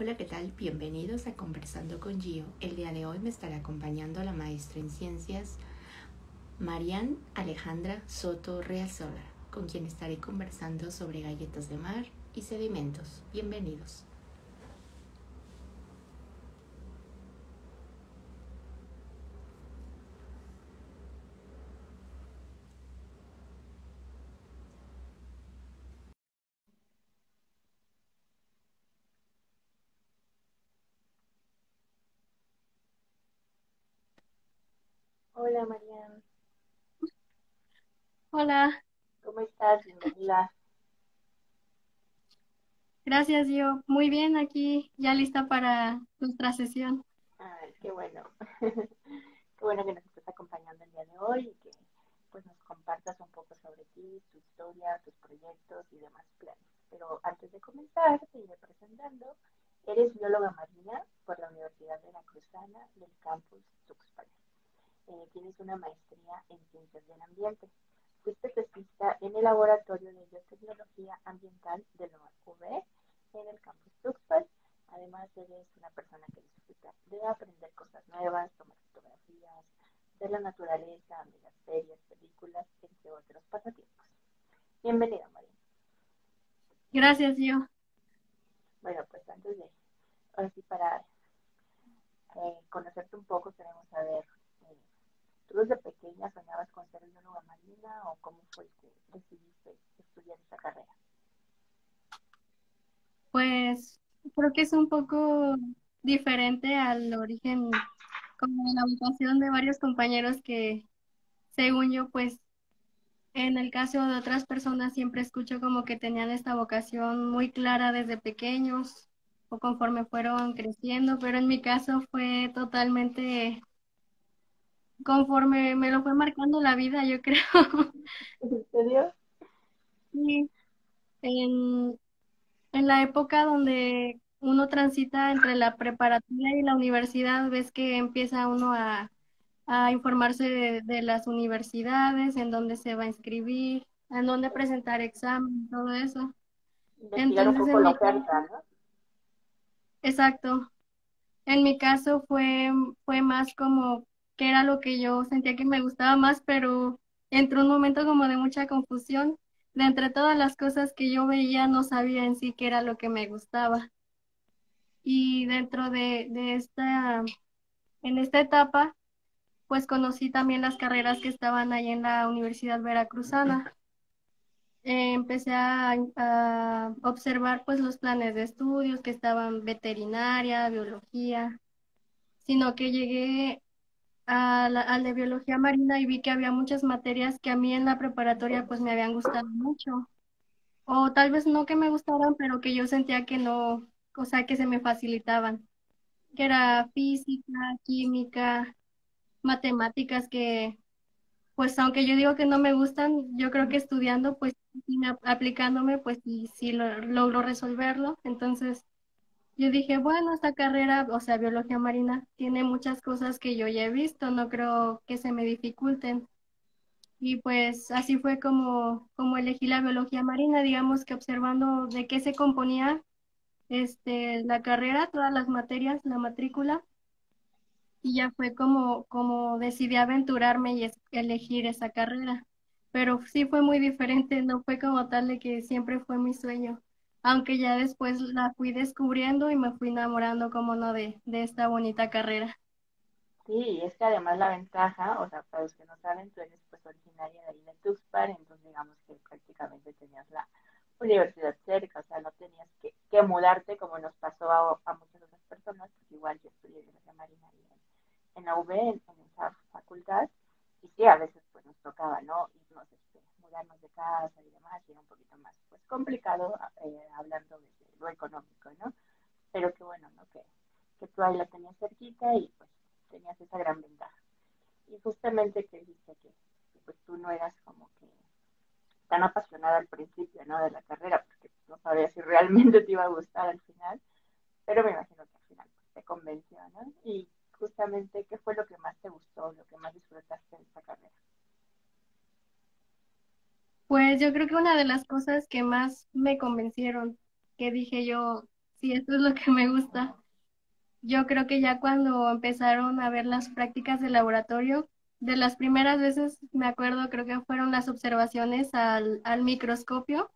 Hola, ¿qué tal? Bienvenidos a Conversando con Gio. El día de hoy me estará acompañando la maestra en ciencias Marian Alejandra Soto Reazola, con quien estaré conversando sobre galletas de mar y sedimentos. Bienvenidos. Hola, Marian. Hola, ¿Cómo estás? Bienvenida. gracias yo. Muy bien, aquí ya lista para nuestra sesión. Ay, qué bueno. Qué bueno que nos estés acompañando el día de hoy y que pues nos compartas un poco sobre ti, tu historia, tus proyectos y demás planes. Pero antes de comenzar, te iré presentando. Eres bióloga marina por la Universidad Veracruzana del campus Tuxpan. Eh, tienes una maestría en ciencias del ambiente. Fuiste testista en el Laboratorio de Biotecnología Ambiental de la UV en el campus Tuxpan. Además, eres una persona que disfruta de aprender cosas nuevas, tomar fotografías de la naturaleza, de las series, películas, entre otros pasatiempos. Bienvenida, María. Gracias yo. Bueno, pues antes de, ahora sí, para eh, conocerte un poco, queremos saber, ¿tú desde pequeña soñabas con ser bióloga marina o cómo fue que decidiste estudiar esta carrera? Pues creo que es un poco diferente al origen, como la vocación de varios compañeros que, según yo, pues en el caso de otras personas siempre escucho como que tenían esta vocación muy clara desde pequeños o conforme fueron creciendo, pero en mi caso fue totalmente conforme me lo fue marcando la vida, yo creo. ¿En serio? Sí, en, en la época donde uno transita entre la preparatoria y la universidad, ves que empieza uno a, a informarse de, de las universidades, en dónde se va a inscribir, en dónde presentar examen, todo eso. Investigar un Entonces, poco en la oferta, ¿no? exacto, en mi caso fue, fue más como que era lo que yo sentía que me gustaba más, pero entró un momento como de mucha confusión. De entre todas las cosas que yo veía, no sabía en sí qué era lo que me gustaba. Y dentro de, de esta, en esta etapa, pues conocí también las carreras que estaban ahí en la Universidad Veracruzana. Eh, empecé a, a observar pues los planes de estudios que estaban veterinaria, biología, sino que llegué a la, al de biología marina y vi que había muchas materias que a mí en la preparatoria pues me habían gustado mucho. O tal vez no que me gustaran, pero que yo sentía que no, o sea, que se me facilitaban, que era física, química, matemáticas que, pues aunque yo digo que no me gustan, yo creo que estudiando, pues aplicándome, pues sí, sí lo- logro resolverlo. Entonces, yo dije, bueno, esta carrera, o sea, biología marina, tiene muchas cosas que yo ya he visto, no creo que se me dificulten. Y pues así fue como, como elegí la biología marina, digamos que observando de qué se componía este, la carrera, todas las materias, la matrícula, y ya fue como, como decidí aventurarme y elegir esa carrera. Pero sí fue muy diferente, no fue como tal de que siempre fue mi sueño, aunque ya después la fui descubriendo y me fui enamorando, como no, de, de esta bonita carrera. Sí, es que además la ventaja, o sea, para los que no saben, tú eres pues originaria de ahí de Tuxpan, entonces digamos que prácticamente tenías la universidad cerca, o sea, no tenías que, que mudarte como nos pasó a, a muchas otras personas, porque igual yo estudié biología marina en, en la UB, en, en esa facultad, y sí, a veces pues nos tocaba, ¿no? Irnos, este, mudarnos de casa y demás, y era un poquito más pues complicado, eh, hablando de lo económico, ¿no? Pero qué bueno, ¿no? Que, tú ahí la tenías cerquita y pues tenías esa gran ventaja. Y justamente que dijiste que, que, pues tú no eras como que tan apasionada al principio, ¿no? De la carrera, porque no sabías si realmente te iba a gustar al final, pero me imagino que al final pues, te convenció, ¿no? Y justamente, ¿qué fue lo que más te gustó, lo que más disfrutaste de esta carrera? Pues yo creo que una de las cosas que más me convencieron, que dije yo, sí, eso es lo que me gusta. Yo creo que ya cuando empezaron a ver las prácticas de laboratorio, de las primeras veces, me acuerdo, creo que fueron las observaciones al, al microscopio,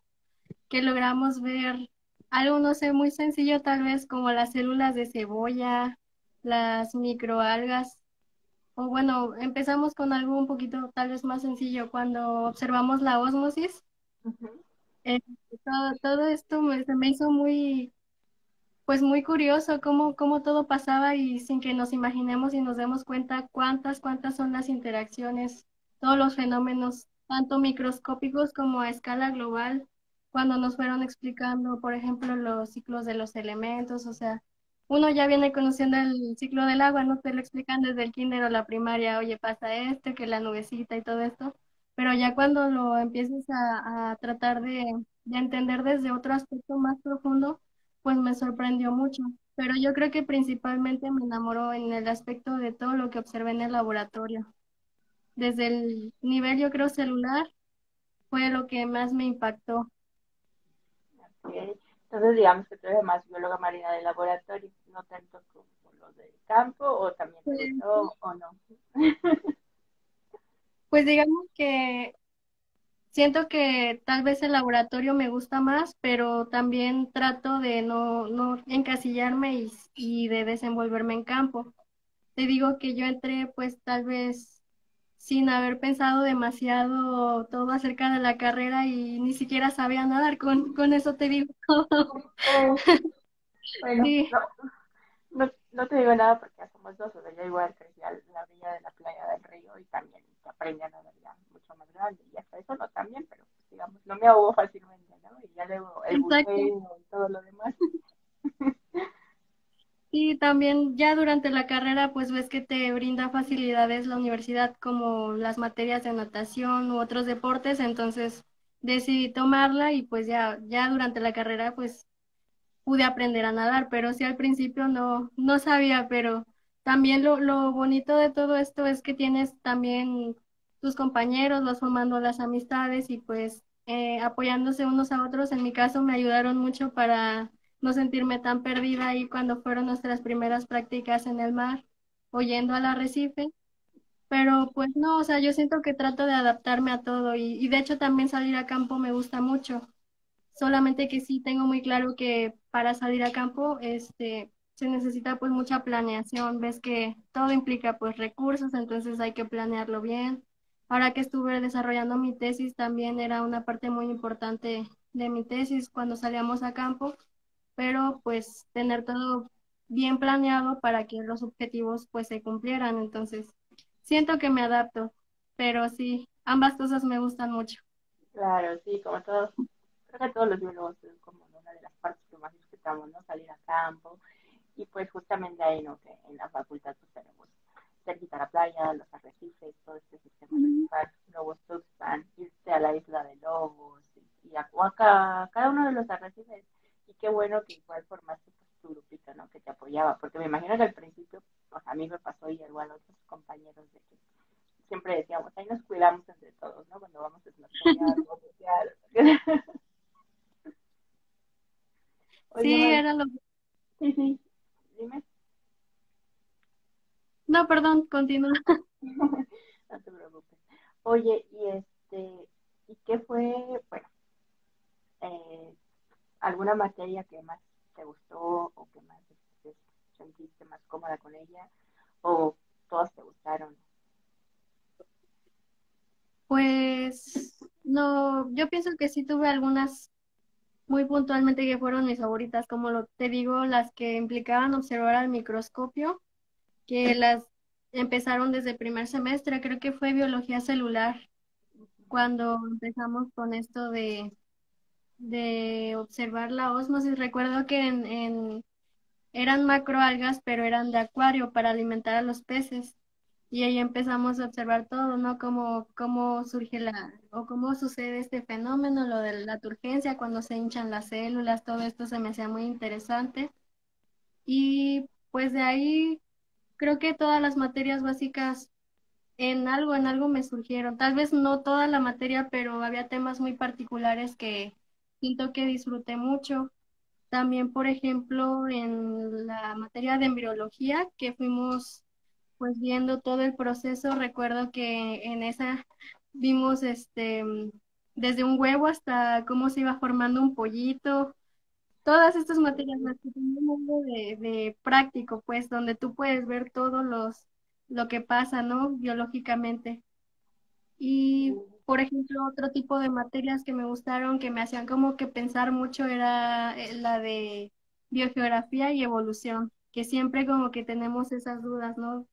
que logramos ver algo, no sé, muy sencillo tal vez como las células de cebolla, las microalgas, o bueno, empezamos con algo un poquito tal vez más sencillo cuando observamos la ósmosis. Eh, todo, todo, esto me, se me hizo muy, pues muy curioso cómo, cómo todo pasaba y sin que nos imaginemos y nos demos cuenta cuántas, cuántas son las interacciones, todos los fenómenos, tanto microscópicos como a escala global, cuando nos fueron explicando, por ejemplo, los ciclos de los elementos, o sea, uno ya viene conociendo el ciclo del agua, no te lo explican desde el kinder o la primaria, oye, pasa esto, que la nubecita y todo esto, pero ya cuando lo empiezas a, tratar de, de entender desde otro aspecto más profundo, pues me sorprendió mucho. Pero yo creo que principalmente me enamoró en el aspecto de todo lo que observé en el laboratorio. Desde el nivel, yo creo, celular, fue lo que más me impactó. Entonces, digamos que tú eres más bióloga marina de laboratorio, no tanto como lo del campo, o también pues, o no. pues digamos que siento que tal vez el laboratorio me gusta más, pero también trato de no, no encasillarme y, y de desenvolverme en campo. Te digo que yo entré pues tal vez sin haber pensado demasiado todo acerca de la carrera y ni siquiera sabía nadar, con, con eso te digo todo. bueno, no, no, te digo nada porque somos dos, o sea, yo igual crecí a la orilla de la playa del río y también aprendí a nadar ya mucho más grande y hasta eso no también, pero pues, digamos, no me ahogo fácilmente, ¿no? Y ya luego el buceo y todo lo demás. Y también ya durante la carrera, pues ves que te brinda facilidades la universidad como las materias de natación u otros deportes, entonces decidí tomarla y pues ya, ya durante la carrera pues pude aprender a nadar, pero sí al principio no, no sabía, pero también lo, lo bonito de todo esto es que tienes también tus compañeros, vas formando las amistades y pues eh, apoyándose unos a otros. En mi caso me ayudaron mucho para no sentirme tan perdida ahí cuando fueron nuestras primeras prácticas en el mar, oyendo al arrecife. Pero pues no, o sea, yo siento que trato de adaptarme a todo y, y de hecho también salir a campo me gusta mucho. Solamente que sí tengo muy claro que para salir a campo este, se necesita pues mucha planeación. Ves que todo implica pues recursos, entonces hay que planearlo bien. Ahora que estuve desarrollando mi tesis también era una parte muy importante de mi tesis cuando salíamos a campo pero pues tener todo bien planeado para que los objetivos pues se cumplieran. Entonces, siento que me adapto, pero sí, ambas cosas me gustan mucho. Claro, sí, como todos, creo que todos los biólogos es como una de las partes que más disfrutamos, ¿no? Salir a campo y pues justamente ahí, ¿no? Que en la facultad pues tenemos cerquita la playa, los arrecifes, todo este sistema principal, luego Tuxpan, irse a la isla de Lobos y, y acá, cada uno de los arrecifes y qué bueno que igual formaste pues, tu grupito, ¿no? Que te apoyaba, porque me imagino que al principio, pues a mí me pasó y igual a otros compañeros de que siempre decíamos, ahí nos cuidamos entre todos, ¿no? Cuando vamos a snorkelar o Sí, era lo Sí, sí, dime. No, perdón, continúa. no te preocupes. Oye, y este, ¿y qué fue, bueno, eh, alguna materia que más te gustó o que más te sentiste más cómoda con ella o todas te gustaron? Pues no, yo pienso que sí tuve algunas muy puntualmente que fueron mis favoritas, como lo te digo, las que implicaban observar al microscopio, que las empezaron desde el primer semestre, creo que fue biología celular, cuando empezamos con esto de de observar la osmosis. Recuerdo que en, eran macroalgas, pero eran de acuario para alimentar a los peces. Y ahí empezamos a observar todo, ¿no? Cómo, cómo surge la, o cómo sucede este fenómeno, lo de la turgencia, cuando se hinchan las células, todo esto se me hacía muy interesante. Y pues de ahí creo que todas las materias básicas en algo, en algo me surgieron. Tal vez no toda la materia, pero había temas muy particulares que, siento que disfruté mucho. También, por ejemplo, en la materia de embriología, que fuimos pues viendo todo el proceso, recuerdo que en esa vimos este desde un huevo hasta cómo se iba formando un pollito, todas estas materias las que de, de práctico, pues, donde tú puedes ver todo los, lo que pasa, ¿no? Biológicamente. Y, por ejemplo, otro tipo de materias que me gustaron, que me hacían como que pensar mucho, era eh, la de biogeografía y evolución, que siempre como que tenemos esas dudas, ¿no?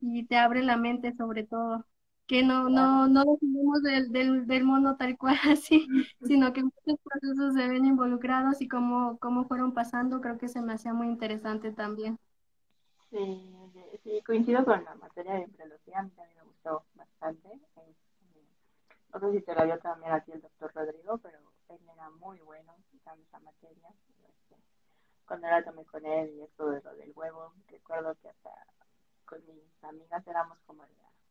Y te abre la mente sobre todo que no, no, no decidimos del, del, del mono tal cual así, sino que muchos procesos se ven involucrados y cómo, cómo fueron pasando, creo que se me hacía muy interesante también. Sí, sí, coincido con la materia de embriología, a mí también me gustó bastante. No sé si te lo dio también aquí el doctor Rodrigo, pero él era muy bueno dando esa materia. Este, cuando era también con él y esto de lo del huevo, recuerdo que hasta con mis amigas éramos como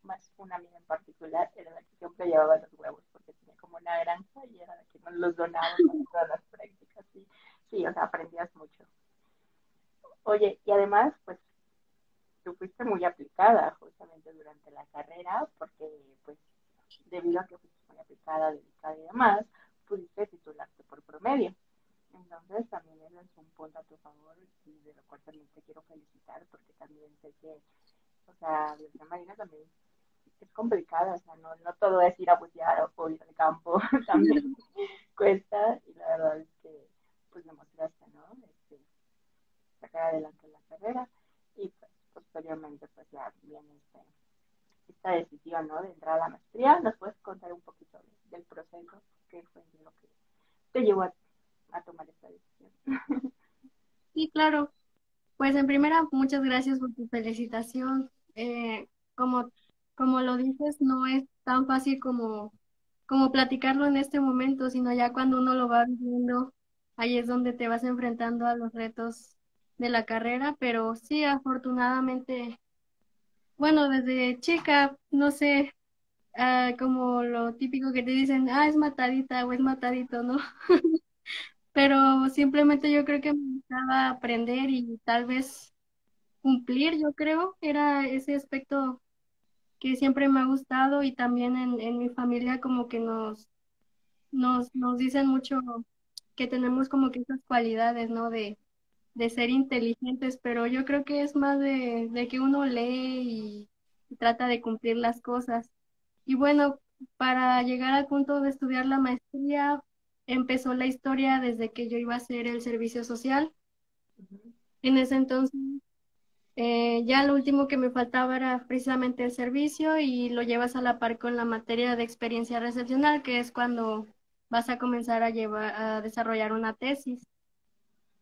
más una amiga en particular era la que siempre llevaba los huevos porque tenía como una granja y era la que nos los donaba para todas las prácticas. Sí, sí, o sea, aprendías mucho. Oye, y además, pues, tú fuiste muy aplicada justamente durante la carrera porque, pues, debido a que fuiste muy aplicada, dedicada y demás, pudiste titularte por promedio. Entonces, también eso es un punto a tu favor y de lo cual también te quiero felicitar porque también sé que, o sea, Biología Marina también es complicada, o sea, no, no todo es ir a bucear o ir al campo, también cuesta y la verdad es que pues demostraste, ¿no? Este, sacar adelante la carrera y pues posteriormente pues ya viene este, esta decisión, ¿no? De entrar a la maestría, ¿nos puedes contar un poquito del proceso? ¿Qué fue lo que te llevó a, a tomar esta decisión? Sí, claro. Pues en primera, muchas gracias por tu felicitación. Eh, como como lo dices, no es tan fácil como, como platicarlo en este momento, sino ya cuando uno lo va viviendo, ahí es donde te vas enfrentando a los retos de la carrera, pero sí, afortunadamente, bueno, desde chica, no sé, ah, como lo típico que te dicen, ah, es matadita o es matadito, ¿no? pero simplemente yo creo que me gustaba aprender y tal vez cumplir, yo creo, era ese aspecto que siempre me ha gustado y también en, en mi familia como que nos, nos, nos dicen mucho que tenemos como que esas cualidades, ¿no? De, de ser inteligentes, pero yo creo que es más de, de que uno lee y, trata de cumplir las cosas. Y bueno, para llegar al punto de estudiar la maestría, empezó la historia desde que yo iba a hacer el servicio social. En ese entonces eh, ya lo último que me faltaba era precisamente el servicio y lo llevas a la par con la materia de experiencia recepcional, que es cuando vas a comenzar a, llevar, a desarrollar una tesis.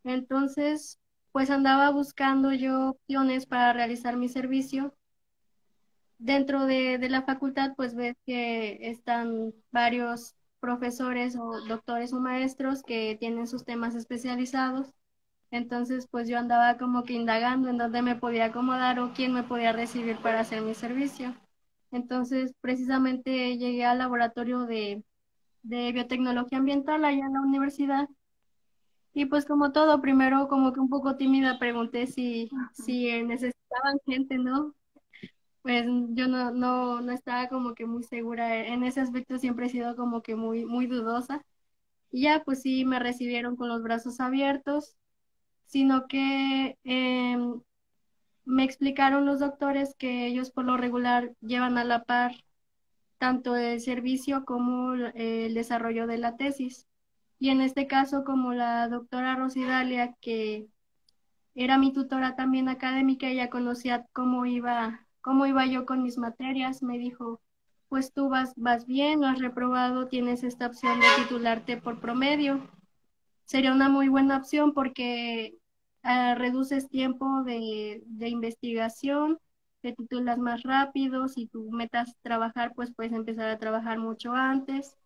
Entonces, pues andaba buscando yo opciones para realizar mi servicio. Dentro de, de la facultad, pues ves que están varios profesores o doctores o maestros que tienen sus temas especializados entonces, pues yo andaba como que indagando en dónde me podía acomodar o quién me podía recibir para hacer mi servicio. Entonces, precisamente llegué al laboratorio de, de biotecnología ambiental allá en la universidad. Y pues como todo, primero como que un poco tímida pregunté si, si necesitaban gente, ¿no? Pues yo no, no, no estaba como que muy segura. En ese aspecto siempre he sido como que muy, muy dudosa. Y ya pues sí me recibieron con los brazos abiertos sino que em, me explicaron los doctores que ellos por lo regular llevan a la par tanto el servicio como el desarrollo de la tesis. Y en este caso, como la doctora Rosidalia, que era mi tutora también académica, ella conocía cómo iba, cómo iba yo con mis materias, me dijo, pues tú vas, vas bien, no has reprobado, tienes esta opción de titularte por promedio sería una muy buena opción porque uh, reduces tiempo de, de, investigación, te titulas más rápido, si tú metas trabajar, pues puedes empezar a trabajar mucho antes.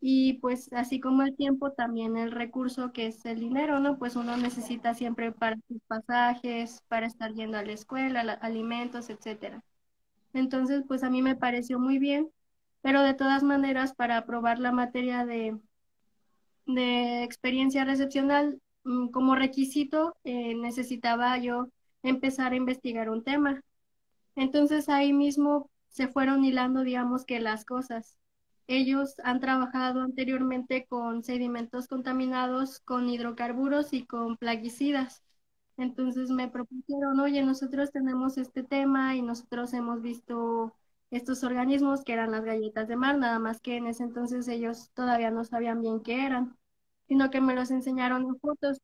Y pues así como el tiempo, también el recurso que es el dinero, ¿no? Pues uno necesita siempre para sus pasajes, para estar yendo a la escuela, alimentos, etcétera. Entonces, pues a mí me pareció muy bien, pero de todas maneras, para aprobar la materia de, de experiencia recepcional mm, como requisito eh, necesitaba yo empezar a investigar un tema. Entonces ahí mismo se fueron hilando, digamos que las cosas. Ellos han trabajado anteriormente con sedimentos contaminados, con hidrocarburos y con plaguicidas. Entonces me propusieron, oye, nosotros tenemos este tema y nosotros hemos visto estos organismos que eran las galletas de mar, nada más que en ese entonces ellos todavía no sabían bien qué eran, sino que me los enseñaron en fotos.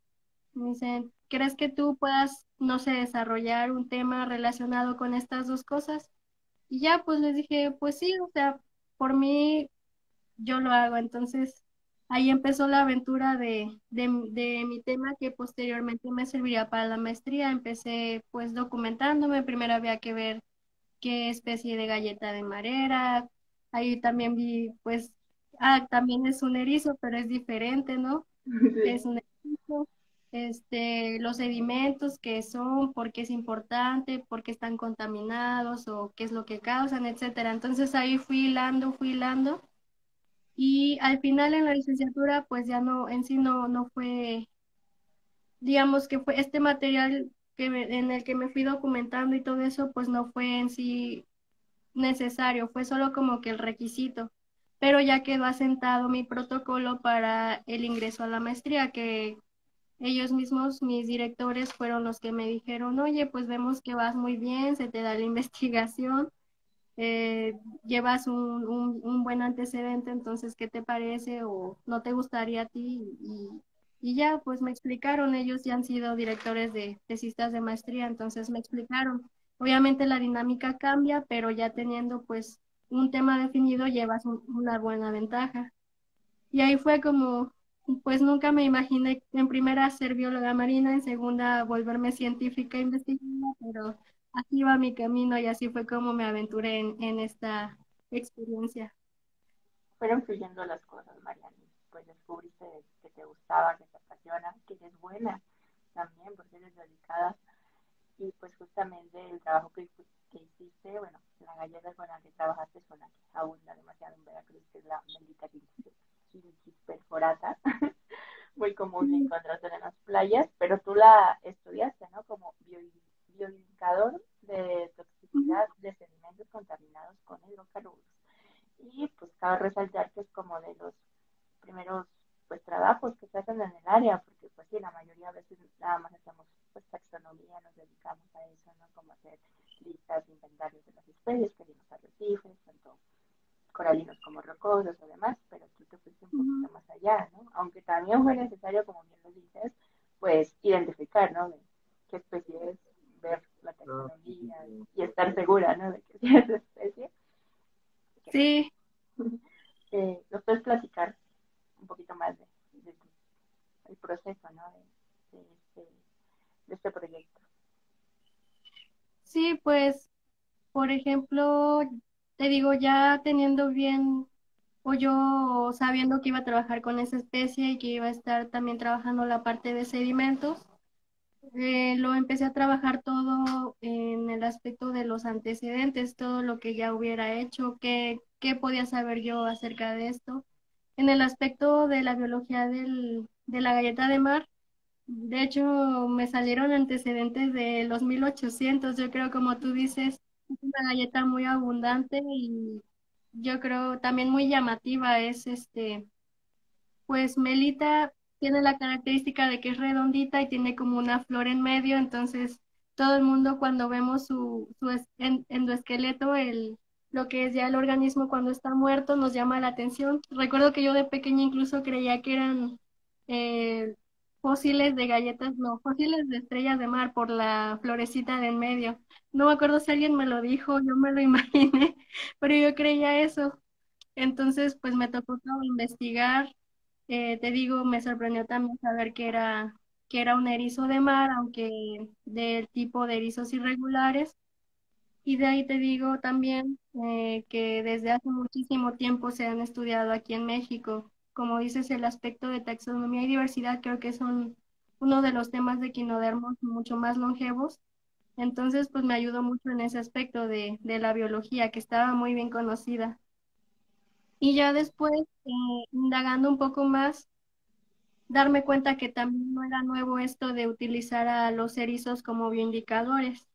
Me dicen, ¿crees que tú puedas, no sé, desarrollar un tema relacionado con estas dos cosas? Y ya, pues les dije, pues sí, o sea, por mí yo lo hago. Entonces, ahí empezó la aventura de, de, de, mi tema que posteriormente me serviría para la maestría. Empecé pues documentándome, primero había que ver qué especie de galleta de marera. Ahí también vi pues, ah, también es un erizo, pero es diferente, ¿no? Es un erizo. Este, los sedimentos, qué son, por qué es importante, por qué están contaminados o qué es lo que causan, etcétera. Entonces ahí fui hilando, fui hilando y al final en la licenciatura, pues ya no, en sí no, no fue, digamos que fue este material que en el que me fui documentando y todo eso, pues no fue en sí necesario, fue solo como que el requisito. Pero ya quedó asentado mi protocolo para el ingreso a la maestría, que ellos mismos, mis directores, fueron los que me dijeron, oye, pues vemos que vas muy bien, se te da la investigación, eh, llevas un, un, buen antecedente, entonces, ¿qué te parece o no te gustaría a ti? Y, ya, pues me explicaron, ellos ya han sido directores de tesistas de maestría, entonces me explicaron. Obviamente la dinámica cambia, pero ya teniendo pues un tema definido llevas una buena ventaja. Y ahí fue como, pues nunca me imaginé en primera ser bióloga marina, en segunda volverme científica investigadora, pero así va mi camino y así fue como me aventuré en, esta experiencia. Fueron fluyendo las cosas, Mariana. Pues descubriste que te gustaba, que te apasiona, que eres buena también, porque eres dedicada. Y pues justamente el trabajo que, hiciste, bueno, la galleta con la que trabajaste es una que abunda demasiado en Veracruz, que es la bendita perforata. Muy común encontrarse en las playas, pero tú la estudiaste, ¿no? Como bioindicador de toxicidad de sedimentos contaminados con hidrocarburos. Y pues cabe resaltar que es como de los primeros pues trabajos que se hacen en el área, porque pues sí, la mayoría de veces nada más hacemos pues taxonomía, nos dedicamos a eso, ¿no? Como hacer listas, inventarios de las especies, pedimos arrecifes, tanto coralinos como rocosos o demás, pero tú te fuiste un poquito más allá, ¿no? Aunque también fue necesario, como bien lo dices, pues identificar, ¿no? De qué especies ver la tecnología y, estar segura, ¿no? De que sea esa especie. Sí. Eh, ¿Nos puedes platicar un poquito más de, el proceso, ¿no? De, este, de este proyecto. Sí, pues, por ejemplo, te digo, ya teniendo bien o yo sabiendo que iba a trabajar con esa especie y que iba a estar también trabajando la parte de sedimentos, eh, lo empecé a trabajar todo en el aspecto de los antecedentes, todo lo que ya hubiera hecho, qué, qué podía saber yo acerca de esto. En el aspecto de la biología del, de la galleta de mar, de hecho me salieron antecedentes de los 1800, yo creo como tú dices, es una galleta muy abundante y yo creo también muy llamativa, es este, pues Melita tiene la característica de que es redondita y tiene como una flor en medio, entonces todo el mundo cuando vemos su, su endoesqueleto, el, lo que es ya el organismo cuando está muerto, nos llama la atención. Recuerdo que yo de pequeña incluso creía que eran eh, fósiles de galletas, no, fósiles de estrellas de mar por la florecita de en medio. No me acuerdo si alguien me lo dijo, yo me lo imaginé, pero yo creía eso. Entonces, pues me tocó investigar eh, te digo, me sorprendió también saber que era, que era un erizo de mar, aunque del tipo de erizos irregulares. Y de ahí te digo también eh, que desde hace muchísimo tiempo se han estudiado aquí en México. Como dices, el aspecto de taxonomía y diversidad creo que son uno de los temas de quinodermos mucho más longevos. Entonces, pues me ayudó mucho en ese aspecto de, de la biología, que estaba muy bien conocida. Y ya después, eh, indagando un poco más, darme cuenta que también no era nuevo esto de utilizar a los erizos como bioindicadores.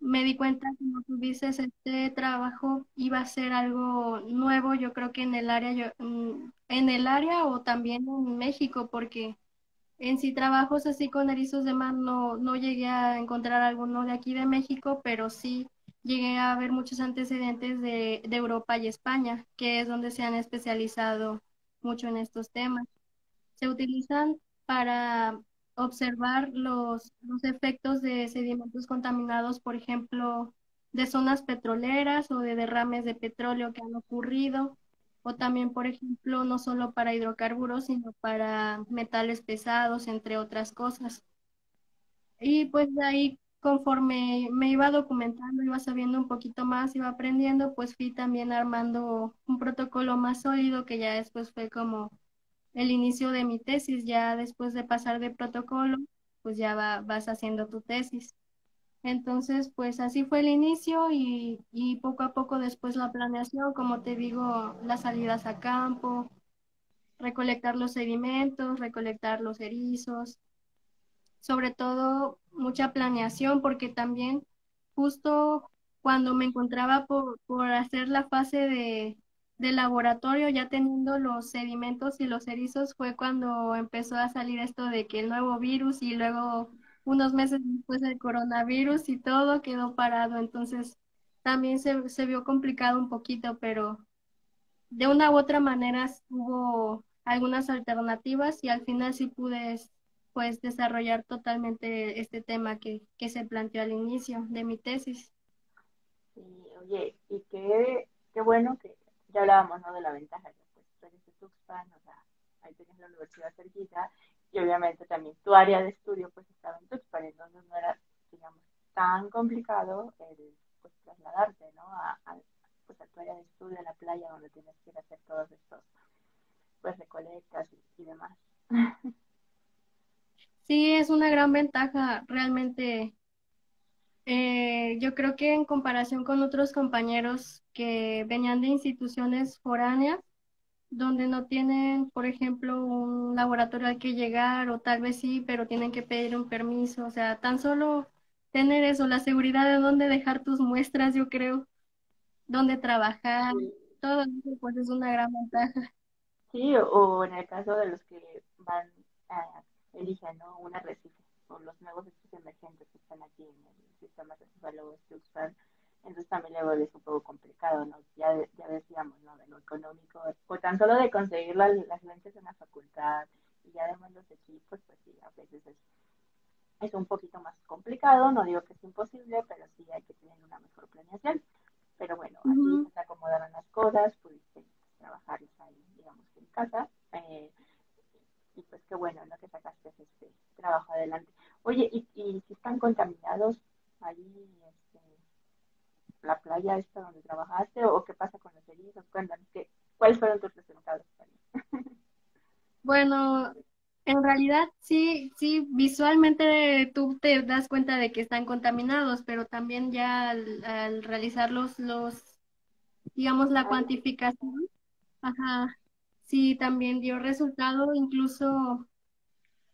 Me di cuenta, como tú dices, este trabajo iba a ser algo nuevo, yo creo que en el área, mm, en el área o también en México, porque en sí trabajos así con erizos de mar no, no llegué a encontrar alguno de aquí de México, pero sí llegué a ver muchos antecedentes de, de Europa y España, que es donde se han especializado mucho en estos temas. Se utilizan para observar los, los efectos de sedimentos contaminados, por ejemplo, de zonas petroleras o de derrames de petróleo que han ocurrido, o también, por ejemplo, no solo para hidrocarburos, sino para metales pesados, entre otras cosas. Y pues de ahí, conforme me iba documentando, iba sabiendo un poquito más, iba aprendiendo, pues fui también armando un protocolo más sólido que ya después fue como el inicio de mi tesis, ya después de pasar de protocolo, pues ya vas haciendo tu tesis. Entonces, pues así fue el inicio y, y, poco a poco después la planeación, como te digo, las salidas a campo, recolectar los sedimentos, recolectar los erizos, sobre todo mucha planeación porque también justo cuando me encontraba por, por hacer la fase de, de laboratorio, ya teniendo los sedimentos y los erizos, fue cuando empezó a salir esto de que el nuevo virus y luego unos meses después el coronavirus y todo quedó parado. Entonces también se, se vio complicado un poquito, pero de una u otra manera hubo algunas alternativas y al final sí pude pues desarrollar totalmente este tema que, que se planteó al inicio de mi tesis. Sí, oye, y qué, qué bueno que ya hablábamos, ¿no? De la ventaja, que pues tú eres de Tuxpan, o sea, ahí tienes la universidad cerquita, y obviamente también tu área de estudio pues estaba en Tuxpan, entonces no era, digamos, tan complicado el pues trasladarte, ¿no? A, pues, a tu área de estudio, a la playa, donde tienes que ir a hacer todos estos, pues, recolectas y demás. Sí, es una gran ventaja realmente eh, yo creo que en comparación con otros compañeros que venían de instituciones foráneas, donde no tienen, por ejemplo, un laboratorio al que llegar, o tal vez sí, pero tienen que pedir un permiso, o sea, tan solo tener eso, la seguridad de dónde dejar tus muestras, yo creo, dónde trabajar, todo eso, pues es una gran ventaja. Sí, o, en el caso de los que van, a, eligen, ¿no? Un arrecife, o los nuevos emergentes que están aquí en el sistemas de Tuxpan, entonces también luego es un poco complicado, ¿no? Ya, ya decíamos, ¿no? De lo económico, o tan solo de conseguir las, las lentes en la facultad, y ya además los equipos, pues sí, a veces es, es un poquito más complicado, no digo que es imposible, pero sí hay que tener una mejor planeación. Pero bueno, así se acomodaron las cosas, pudiste trabajar ahí, digamos, en casa. Eh, y pues qué bueno, ¿no? Que sacaste este trabajo adelante. Oye, ¿y, y si están contaminados ahí este, la playa esta donde trabajaste o qué pasa con los erizos? Cuéntanos, ¿qué, ¿cuáles fueron tus resultados? bueno, en realidad sí, sí, visualmente tú te das cuenta de que están contaminados, pero también ya al, realizar los, los, digamos, la cuantificación, ajá, sí, también dio resultado, incluso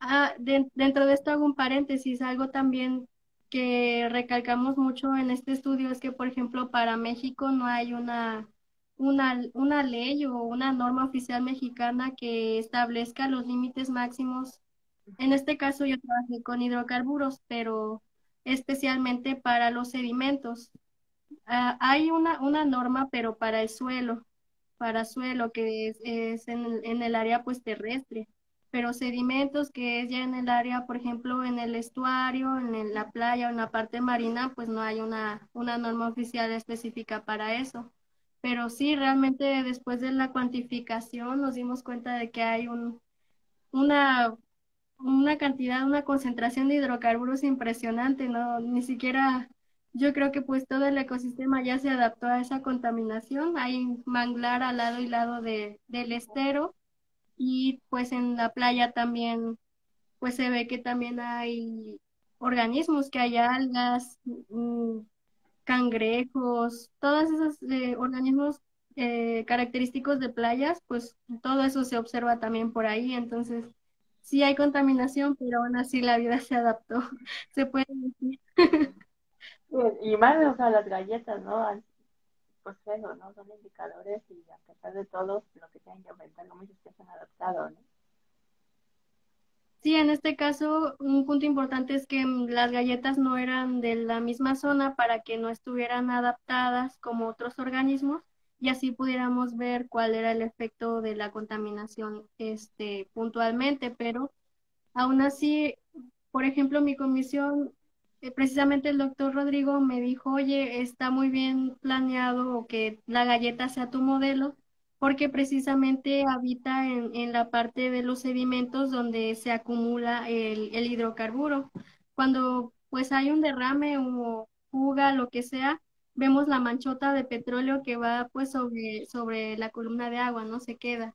ah, dentro de esto hago un paréntesis, algo también que recalcamos mucho en este estudio es que, por ejemplo, para México no hay una, una, una ley o una norma oficial mexicana que establezca los límites máximos. En este caso yo trabajé con hidrocarburos, pero especialmente para los sedimentos. Ah, hay una, una norma, pero para el suelo, para suelo que es, es en, en el área pues terrestre pero sedimentos que es ya en el área, por ejemplo, en el estuario, en la playa o en la parte marina, pues no hay una, una norma oficial específica para eso. Pero sí, realmente después de la cuantificación nos dimos cuenta de que hay un, una, una cantidad, una concentración de hidrocarburos impresionante, ¿no? Ni siquiera yo creo que pues todo el ecosistema ya se adaptó a esa contaminación. Hay manglar al lado y lado de, del estero y pues en la playa también pues se ve que también hay organismos, que hay algas, mm, cangrejos, todos esos eh, organismos eh, característicos de playas, pues todo eso se observa también por ahí, entonces sí hay contaminación, pero aún así la vida se adaptó, se puede decir. Y más, o sea, las galletas, ¿no? Pues eso, ¿no? Son indicadores y a pesar de todo, lo que tienen que enfrentar, como dices, que se han adaptado, ¿no? Sí, en este caso, un punto importante es que mm, las galletas no eran de la misma zona para que no estuvieran adaptadas como otros organismos y así pudiéramos ver cuál era el efecto de la contaminación este, puntualmente, pero aún así, por ejemplo, mi comisión, eh, precisamente el doctor Rodrigo me dijo, oye, está muy bien planeado que la galleta sea tu modelo, porque precisamente habita en, en, la parte de los sedimentos donde se acumula el, hidrocarburo. Cuando pues hay un derrame o fuga, lo que sea, vemos la manchota de petróleo que va pues sobre, sobre la columna de agua, no se queda.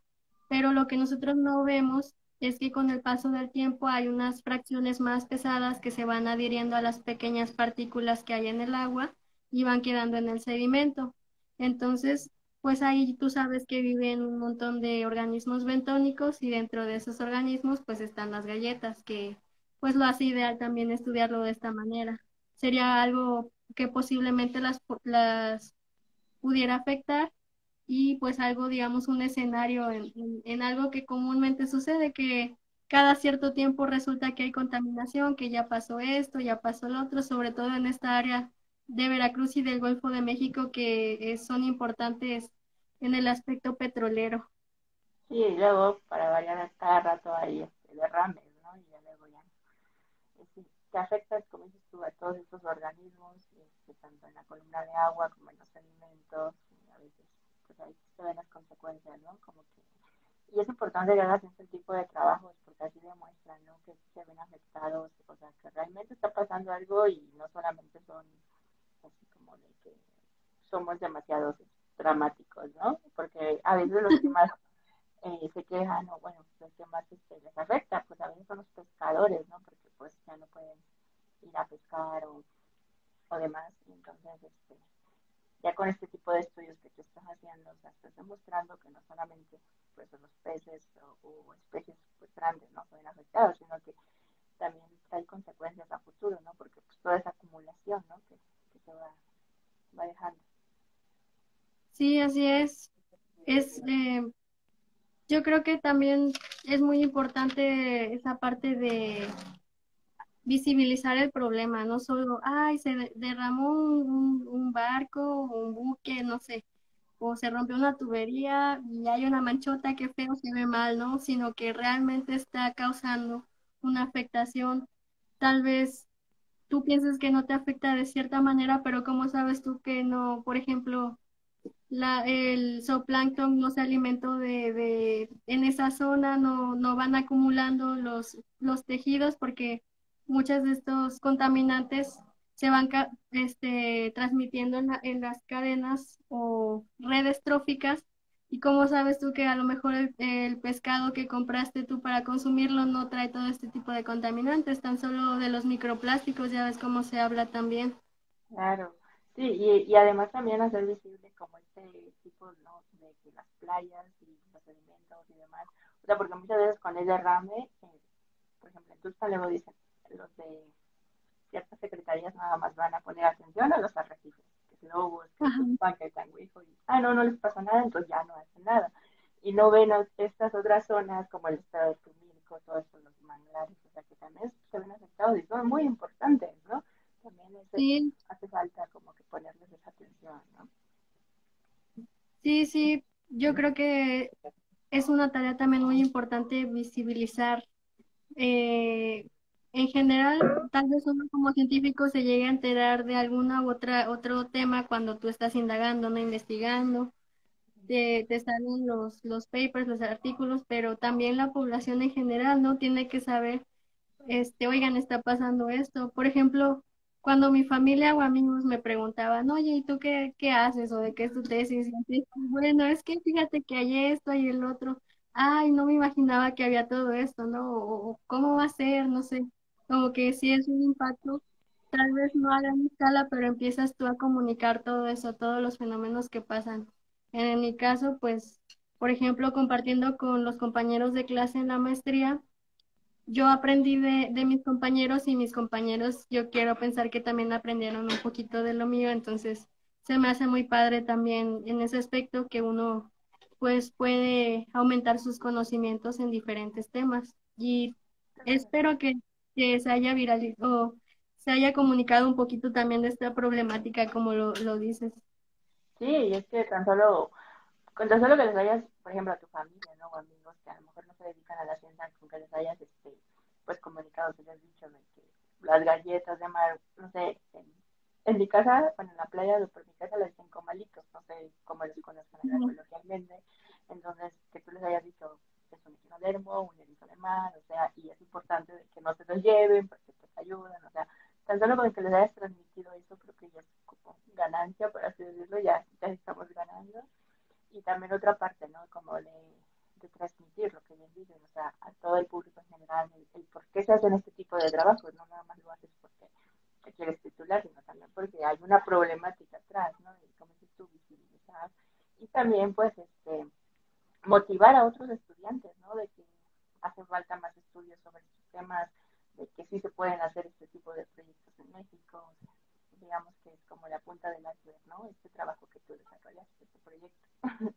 Pero lo que nosotros no vemos es que con el paso del tiempo hay unas fracciones más pesadas que se van adhiriendo a las pequeñas partículas que hay en el agua y van quedando en el sedimento. Entonces, pues ahí tú sabes que viven un montón de organismos bentónicos y dentro de esos organismos pues están las galletas, que pues lo hace ideal también estudiarlo de esta manera. Sería algo que posiblemente las, las pudiera afectar y pues algo, digamos, un escenario en, en, algo que comúnmente sucede, que cada cierto tiempo resulta que hay contaminación, que ya pasó esto, ya pasó lo otro, sobre todo en esta área de Veracruz y del Golfo de México que son importantes en el aspecto petrolero. Sí, y luego para variar cada rato hay este, derrames, ¿no? Y ya luego ya este, te como dices tú, a todos estos organismos, este, tanto en la columna de agua como en los alimentos, a veces pues ahí se ven las consecuencias, ¿no? Como que y es importante que hagas este tipo de trabajos porque así demuestran ¿no? que se ven afectados, o sea, que realmente está pasando algo y no solamente son así como de que somos demasiados dramáticos, ¿no? Porque a veces los que más eh, se quejan, o bueno, los que más este, les afecta, pues a veces son los pescadores, ¿no? Porque pues ya no pueden ir a pescar o, o demás. Y entonces, este, ya con este tipo de estudios que tú estás haciendo, o sea, estás demostrando que no solamente pues, los peces o, especies pues, grandes no son afectados, sino que también hay consecuencias a futuro, ¿no? Porque pues, toda esa acumulación, ¿no? Que, que se va, va dejando. Sí, así es. Es, eh, yo creo que también es muy importante esa parte de visibilizar el problema, no solo, ay, se derramó un, un barco, un buque, no sé, o se rompió una tubería y hay una manchota que feo se ve mal, ¿no? Sino que realmente está causando una afectación. Tal vez tú piensas que no te afecta de cierta manera, pero ¿cómo sabes tú que no, por ejemplo, la, el zooplancton no se alimentó de, de, en esa zona, no, no van acumulando los, los tejidos porque muchos de estos contaminantes se van este, transmitiendo en, en, las cadenas o redes tróficas. ¿Y cómo sabes tú que a lo mejor el, pescado que compraste tú para consumirlo no trae todo este tipo de contaminantes, tan solo de los microplásticos, ya ves cómo se habla también? Claro, sí, y, y además también hacer visible como este tipo ¿no? de, de, las playas y los alimentos y demás. O sea, porque muchas veces con el derrame, eh, por ejemplo, en Tuxpan luego dicen los de ciertas secretarías nada más van a poner atención a los arrecifes, que lobos, que Tuxpan, que Tanguijo, y ah, no, no les pasa nada, entonces ya no hacen nada. Y no ven estas otras zonas como el estado de Tumilco, todos los manglares, o sea, que también se ven afectados y son muy importantes, ¿no? También es, sí. hace falta como que ponerles esa atención, ¿no? Sí, sí, yo creo que es una tarea también muy importante visibilizar. Eh, en general, tal vez uno como científico se llegue a enterar de alguna u otra otro tema cuando tú estás indagando, no investigando, te, te salen los, los papers, los artículos, pero también la población en general no tiene que saber, este, oigan, está pasando esto. Por ejemplo, cuando mi familia o amigos me preguntaban, oye, ¿y tú qué, qué haces o de qué es tu tesis? Bueno, es que fíjate que hay esto y el otro. Ay, no me imaginaba que había todo esto, ¿no? O, cómo va a ser, no sé. Como que sí es un impacto, tal vez no a gran escala, pero empiezas tú a comunicar todo eso, todos los fenómenos que pasan. En mi caso, pues, por ejemplo, compartiendo con los compañeros de clase en la maestría, yo aprendí de, de mis compañeros y mis compañeros yo quiero pensar que también aprendieron un poquito de lo mío, entonces se me hace muy padre también en ese aspecto que uno pues puede aumentar sus conocimientos en diferentes temas. Y espero que, que se haya viralizado, se haya comunicado un poquito también de esta problemática, como lo, lo dices. Sí, y es que tan solo, con tan solo que les hayas, por ejemplo, a tu familia, ¿no? O amigos que a lo mejor no se dedican a la ciencia, con que les hayas, este, pues, comunicado, que les has dicho que las galletas de mar, no sé, en, en mi casa, bueno, en la playa de por mi casa les dicen comalitos, no sé cómo les conocen coloquialmente, entonces, que tú les hayas dicho, es un equinodermo, un erizo de mar, o sea, y es importante que no se los lleven porque te ayudan, o sea, tan solo con que les hayas transmitido eso, creo que ya es como ganancia, por así decirlo, ya, estamos ganando. Y también otra parte, ¿no? Como de, de transmitir lo que bien dicen, o sea, a todo el público en general, el, por qué se hacen este tipo de trabajos, no nada más lo haces porque te quieres titular, sino también porque hay una problemática atrás, ¿no? Y como dices tú, visibilizar. Y también, pues, este, motivar a otros estudiantes, ¿no? De que hace falta más estudios sobre estos temas, de que sí se pueden hacer este tipo de proyectos en México. digamos que es como la punta del iceberg, ¿no? Este trabajo que tú desarrollaste, este proyecto.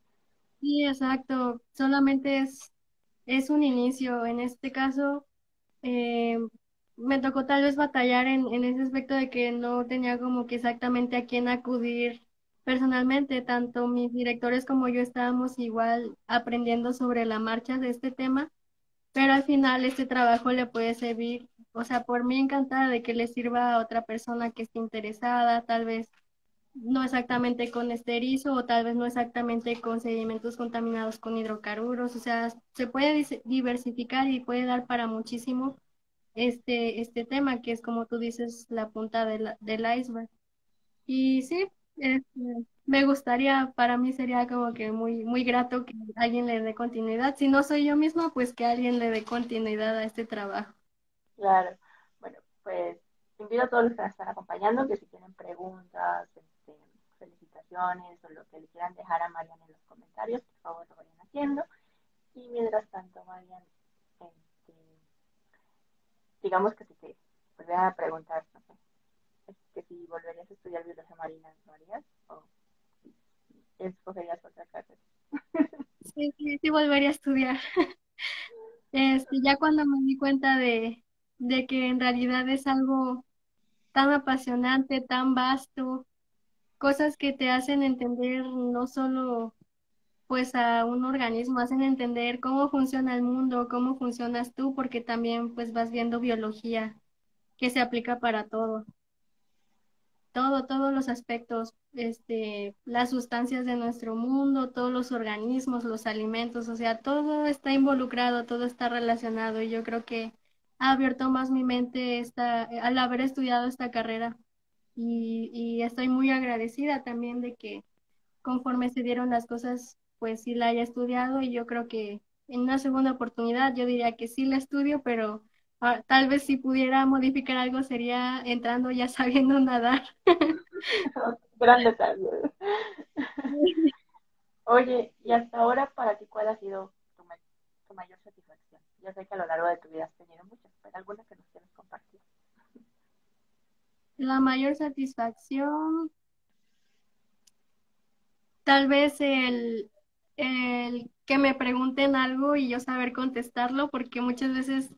Sí, exacto. Solamente es, es un inicio. En este caso, eh, me tocó tal vez batallar en ese aspecto de que no tenía como que exactamente a quién acudir personalmente. Tanto mis directores como yo estábamos igual aprendiendo sobre la marcha de este tema pero al final este trabajo le puede servir, o sea, por mí encantada de que le sirva a otra persona que esté interesada, tal vez no exactamente con este erizo o tal vez no exactamente con sedimentos contaminados con hidrocarburos, o sea, se puede diversificar y puede dar para muchísimo este, este tema que es como tú dices la punta del, del iceberg. Y sí, este, me gustaría, para mí sería como que muy, muy grato que alguien le dé continuidad. Si no soy yo mismo, pues que alguien le dé continuidad a este trabajo. Claro. Bueno, pues invito a todos los que nos están acompañando que si tienen preguntas, este, felicitaciones o lo que le quieran dejar a Marian en los comentarios, por favor lo vayan haciendo. Y mientras tanto, Marian, este, digamos que si te volvieran a preguntar, no que si volverías a estudiar biología marina, ¿lo harías? ¿O escogerías otra carrera? Sí, sí, sí volvería a estudiar. Este, ya cuando me di cuenta de, de que en realidad es algo tan apasionante, tan vasto, cosas que te hacen entender no solo pues a un organismo, hacen entender cómo funciona el mundo, cómo funcionas tú, porque también pues vas viendo biología que se aplica para todo todo, todos los aspectos, este, las sustancias de nuestro mundo, todos los organismos, los alimentos, o sea, todo está involucrado, todo está relacionado y yo creo que ha abierto más mi mente esta, al haber estudiado esta carrera. Y, y estoy muy agradecida también de que conforme se dieron las cosas, pues sí la haya estudiado y yo creo que en una segunda oportunidad yo diría que sí la estudio, pero tal vez si pudiera modificar algo sería entrando ya sabiendo nadar. Grande Oye, y hasta ahora para ti, ¿cuál ha sido tu, tu, mayor satisfacción? Ya sé que a lo largo de tu vida has tenido muchas, pero alguna que nos quieras compartir. La mayor satisfacción, tal vez el, el que me pregunten algo y yo saber contestarlo, porque muchas veces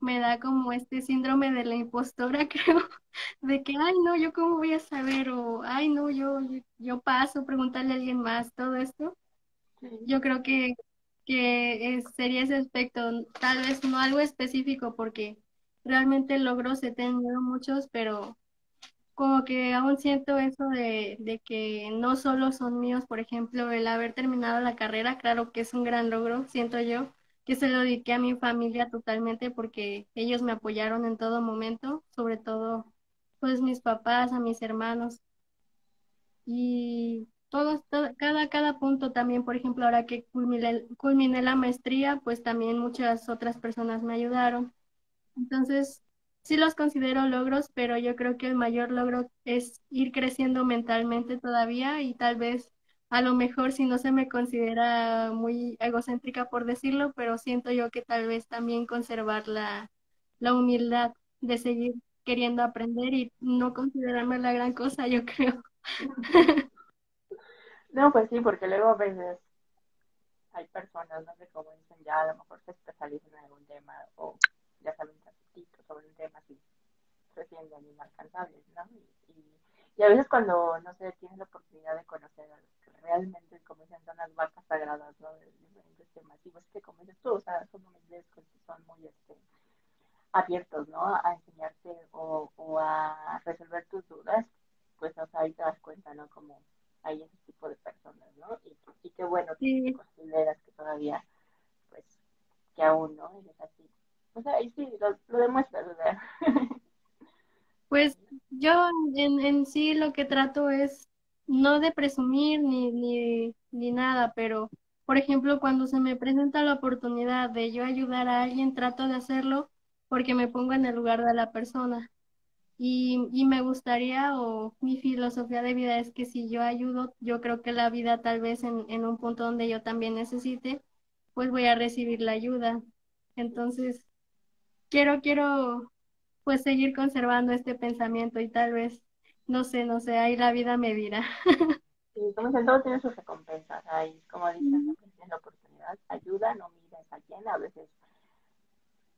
me da como este síndrome de la impostora, creo, de que, ay, no, yo cómo voy a saber, o, ay, no, yo, yo, paso, preguntarle a alguien más, todo esto. Yo creo que, que sería ese aspecto, tal vez no algo específico, porque realmente logros he tenido muchos, pero como que aún siento eso de, de que no solo son míos, por ejemplo, el haber terminado la carrera, claro que es un gran logro, siento yo, que se lo dediqué a mi familia totalmente porque ellos me apoyaron en todo momento, sobre todo pues mis papás, a mis hermanos. Y todo, cada, cada punto también, por ejemplo, ahora que culminé, culminé la maestría, pues también muchas otras personas me ayudaron. Entonces, sí los considero logros, pero yo creo que el mayor logro es ir creciendo mentalmente todavía y tal vez a lo mejor si no se me considera muy egocéntrica por decirlo, pero siento yo que tal vez también conservar la, la humildad de seguir queriendo aprender y no considerarme la gran cosa, yo creo. No, pues sí, porque luego a veces hay personas, no sé cómo dicen, ya a lo mejor se especializan en algún tema o ya saben tantito sobre un tema así se sienten inalcanzables, ¿no? Y, y, a veces cuando, no sé, tienes la oportunidad de conocer a los realmente, como dicen, son las vacas sagradas, ¿no? De diferentes. Y pues que como dices tú, o sea, son muy, son muy, este, abiertos, ¿no? A enseñarte o, o a resolver tus dudas, pues o sea, ahí te das cuenta, ¿no? Como hay ese tipo de personas, ¿no? Y, y qué bueno que te consideras que todavía, pues, que aún, ¿no? Eres así. O sea, ahí sí, lo, lo demuestras, sea. Pues yo en, en sí lo que trato es no de presumir ni, ni, ni nada, pero por ejemplo, cuando se me presenta la oportunidad de yo ayudar a alguien, trato de hacerlo porque me pongo en el lugar de la persona. Y, y me gustaría, o mi filosofía de vida es que si yo ayudo, yo creo que la vida tal vez en, en un punto donde yo también necesite, pues voy a recibir la ayuda. Entonces, quiero, quiero pues seguir conservando este pensamiento y tal vez, no sé, no sé, ahí la vida me dirá. Sí, como dicen, todo tiene sus recompensas, ahí, como dicen, no tienes la oportunidad, ayuda, no mires a quién, a veces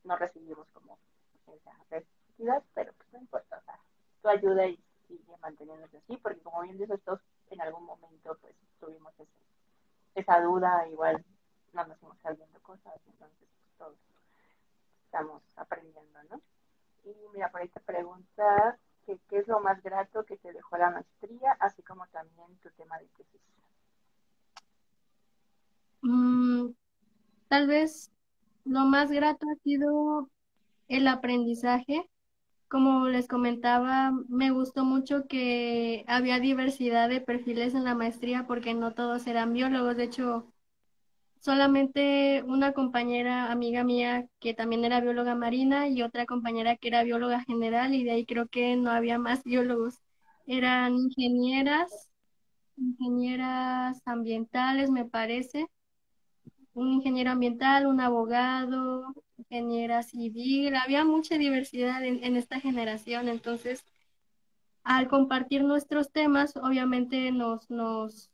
no recibimos como esa felicidad, pero pues no importa, o sea, tu ayuda y sigue manteniéndose así, porque como bien dices, todos en algún momento pues tuvimos ese, esa duda, igual no nos fuimos sabiendo cosas, entonces pues, todos estamos aprendiendo, ¿no? Y mira, por ahí te pregunta qué es lo más grato que te dejó la maestría, así como también tu tema de tesis. Mm, tal vez lo más grato ha sido el aprendizaje. Como les comentaba, me gustó mucho que había diversidad de perfiles en la maestría porque no todos eran biólogos. De hecho, solamente una compañera amiga mía que también era bióloga marina y otra compañera que era bióloga general y de ahí creo que no había más biólogos. Eran ingenieras, ingenieras ambientales, me parece, un ingeniero ambiental, un abogado, ingeniera civil, había mucha diversidad en, esta generación, entonces al compartir nuestros temas, obviamente nos, nos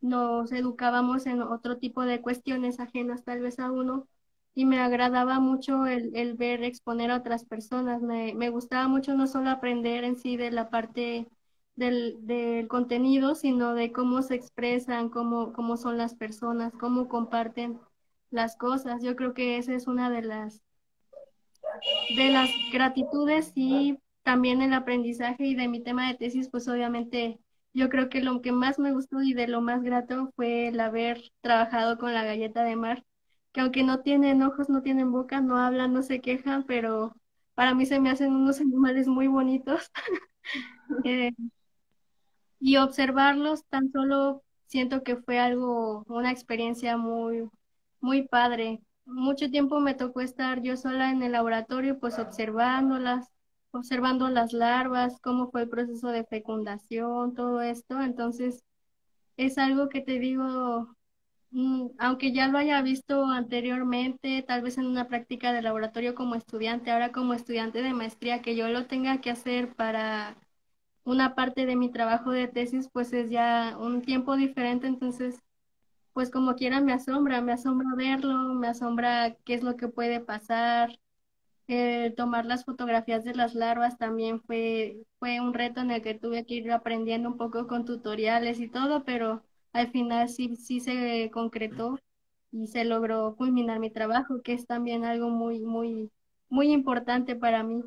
nos educábamos en otro tipo de cuestiones ajenas tal vez a uno y me agradaba mucho el, el ver exponer a otras personas. Me, me, gustaba mucho no solo aprender en sí de la parte del, del contenido, sino de cómo se expresan, cómo, cómo son las personas, cómo comparten las cosas. Yo creo que esa es una de las de las gratitudes y también el aprendizaje y de mi tema de tesis, pues obviamente yo creo que lo que más me gustó y de lo más grato fue el haber trabajado con la galleta de mar, que aunque no tienen ojos, no tienen boca, no hablan, no se quejan, pero para mí se me hacen unos animales muy bonitos. eh, y observarlos tan solo siento que fue algo, una experiencia muy, muy padre. Mucho tiempo me tocó estar yo sola en el laboratorio, pues observándolas, observando las larvas, cómo fue el proceso de fecundación, todo esto. Entonces, es algo que te digo, mm, aunque ya lo haya visto anteriormente, tal vez en una práctica de laboratorio como estudiante, ahora como estudiante de maestría, que yo lo tenga que hacer para una parte de mi trabajo de tesis, pues es ya un tiempo diferente, entonces, pues como quiera me asombra, me asombra verlo, me asombra qué es lo que puede pasar, eh, tomar las fotografías de las larvas también fue, fue un reto en el que tuve que ir aprendiendo un poco con tutoriales y todo, pero al final sí, sí se concretó y se logró culminar mi trabajo, que es también algo muy, muy, muy importante para mí,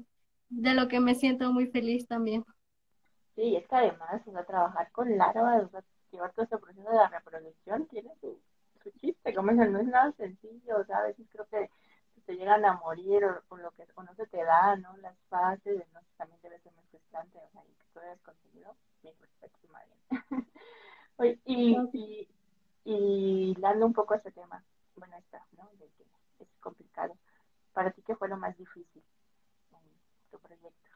de lo que me siento muy feliz también. Sí, es que además, trabajar con larvas, llevar todo ese proceso de la reproducción tiene su, su chiste, como dicen, no es nada sencillo, o sea, a veces creo que se llegan a morir o, lo que o no se te da, ¿no? Las fases, ¿no? también debe ser muy frustrante, o sea, y que tú hayas conseguido, mi respeto, María. Oye, y, y, y dando un poco a ese tema, bueno, está, ¿no? De que es complicado. ¿Para ti qué fue lo más difícil en tu proyecto?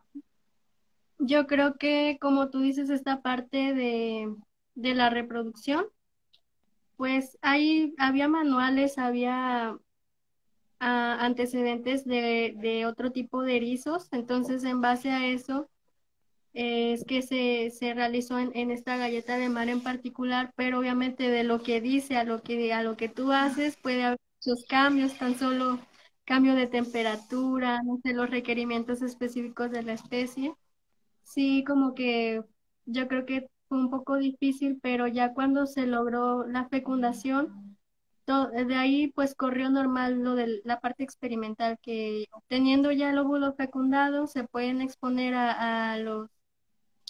Yo creo que, como tú dices, esta parte de, de la reproducción, pues ahí había manuales, había antecedentes de, de, otro tipo de erizos. Entonces, en base a eso, es que se, se realizó en, en, esta galleta de mar en particular, pero obviamente de lo que dice a lo que, a lo que tú haces puede haber muchos cambios, tan solo cambio de temperatura, no sé, los requerimientos específicos de la especie. Sí, como que yo creo que fue un poco difícil, pero ya cuando se logró la fecundación, de ahí pues corrió normal lo de la parte experimental, que obteniendo ya el óvulo fecundado se pueden exponer a, los,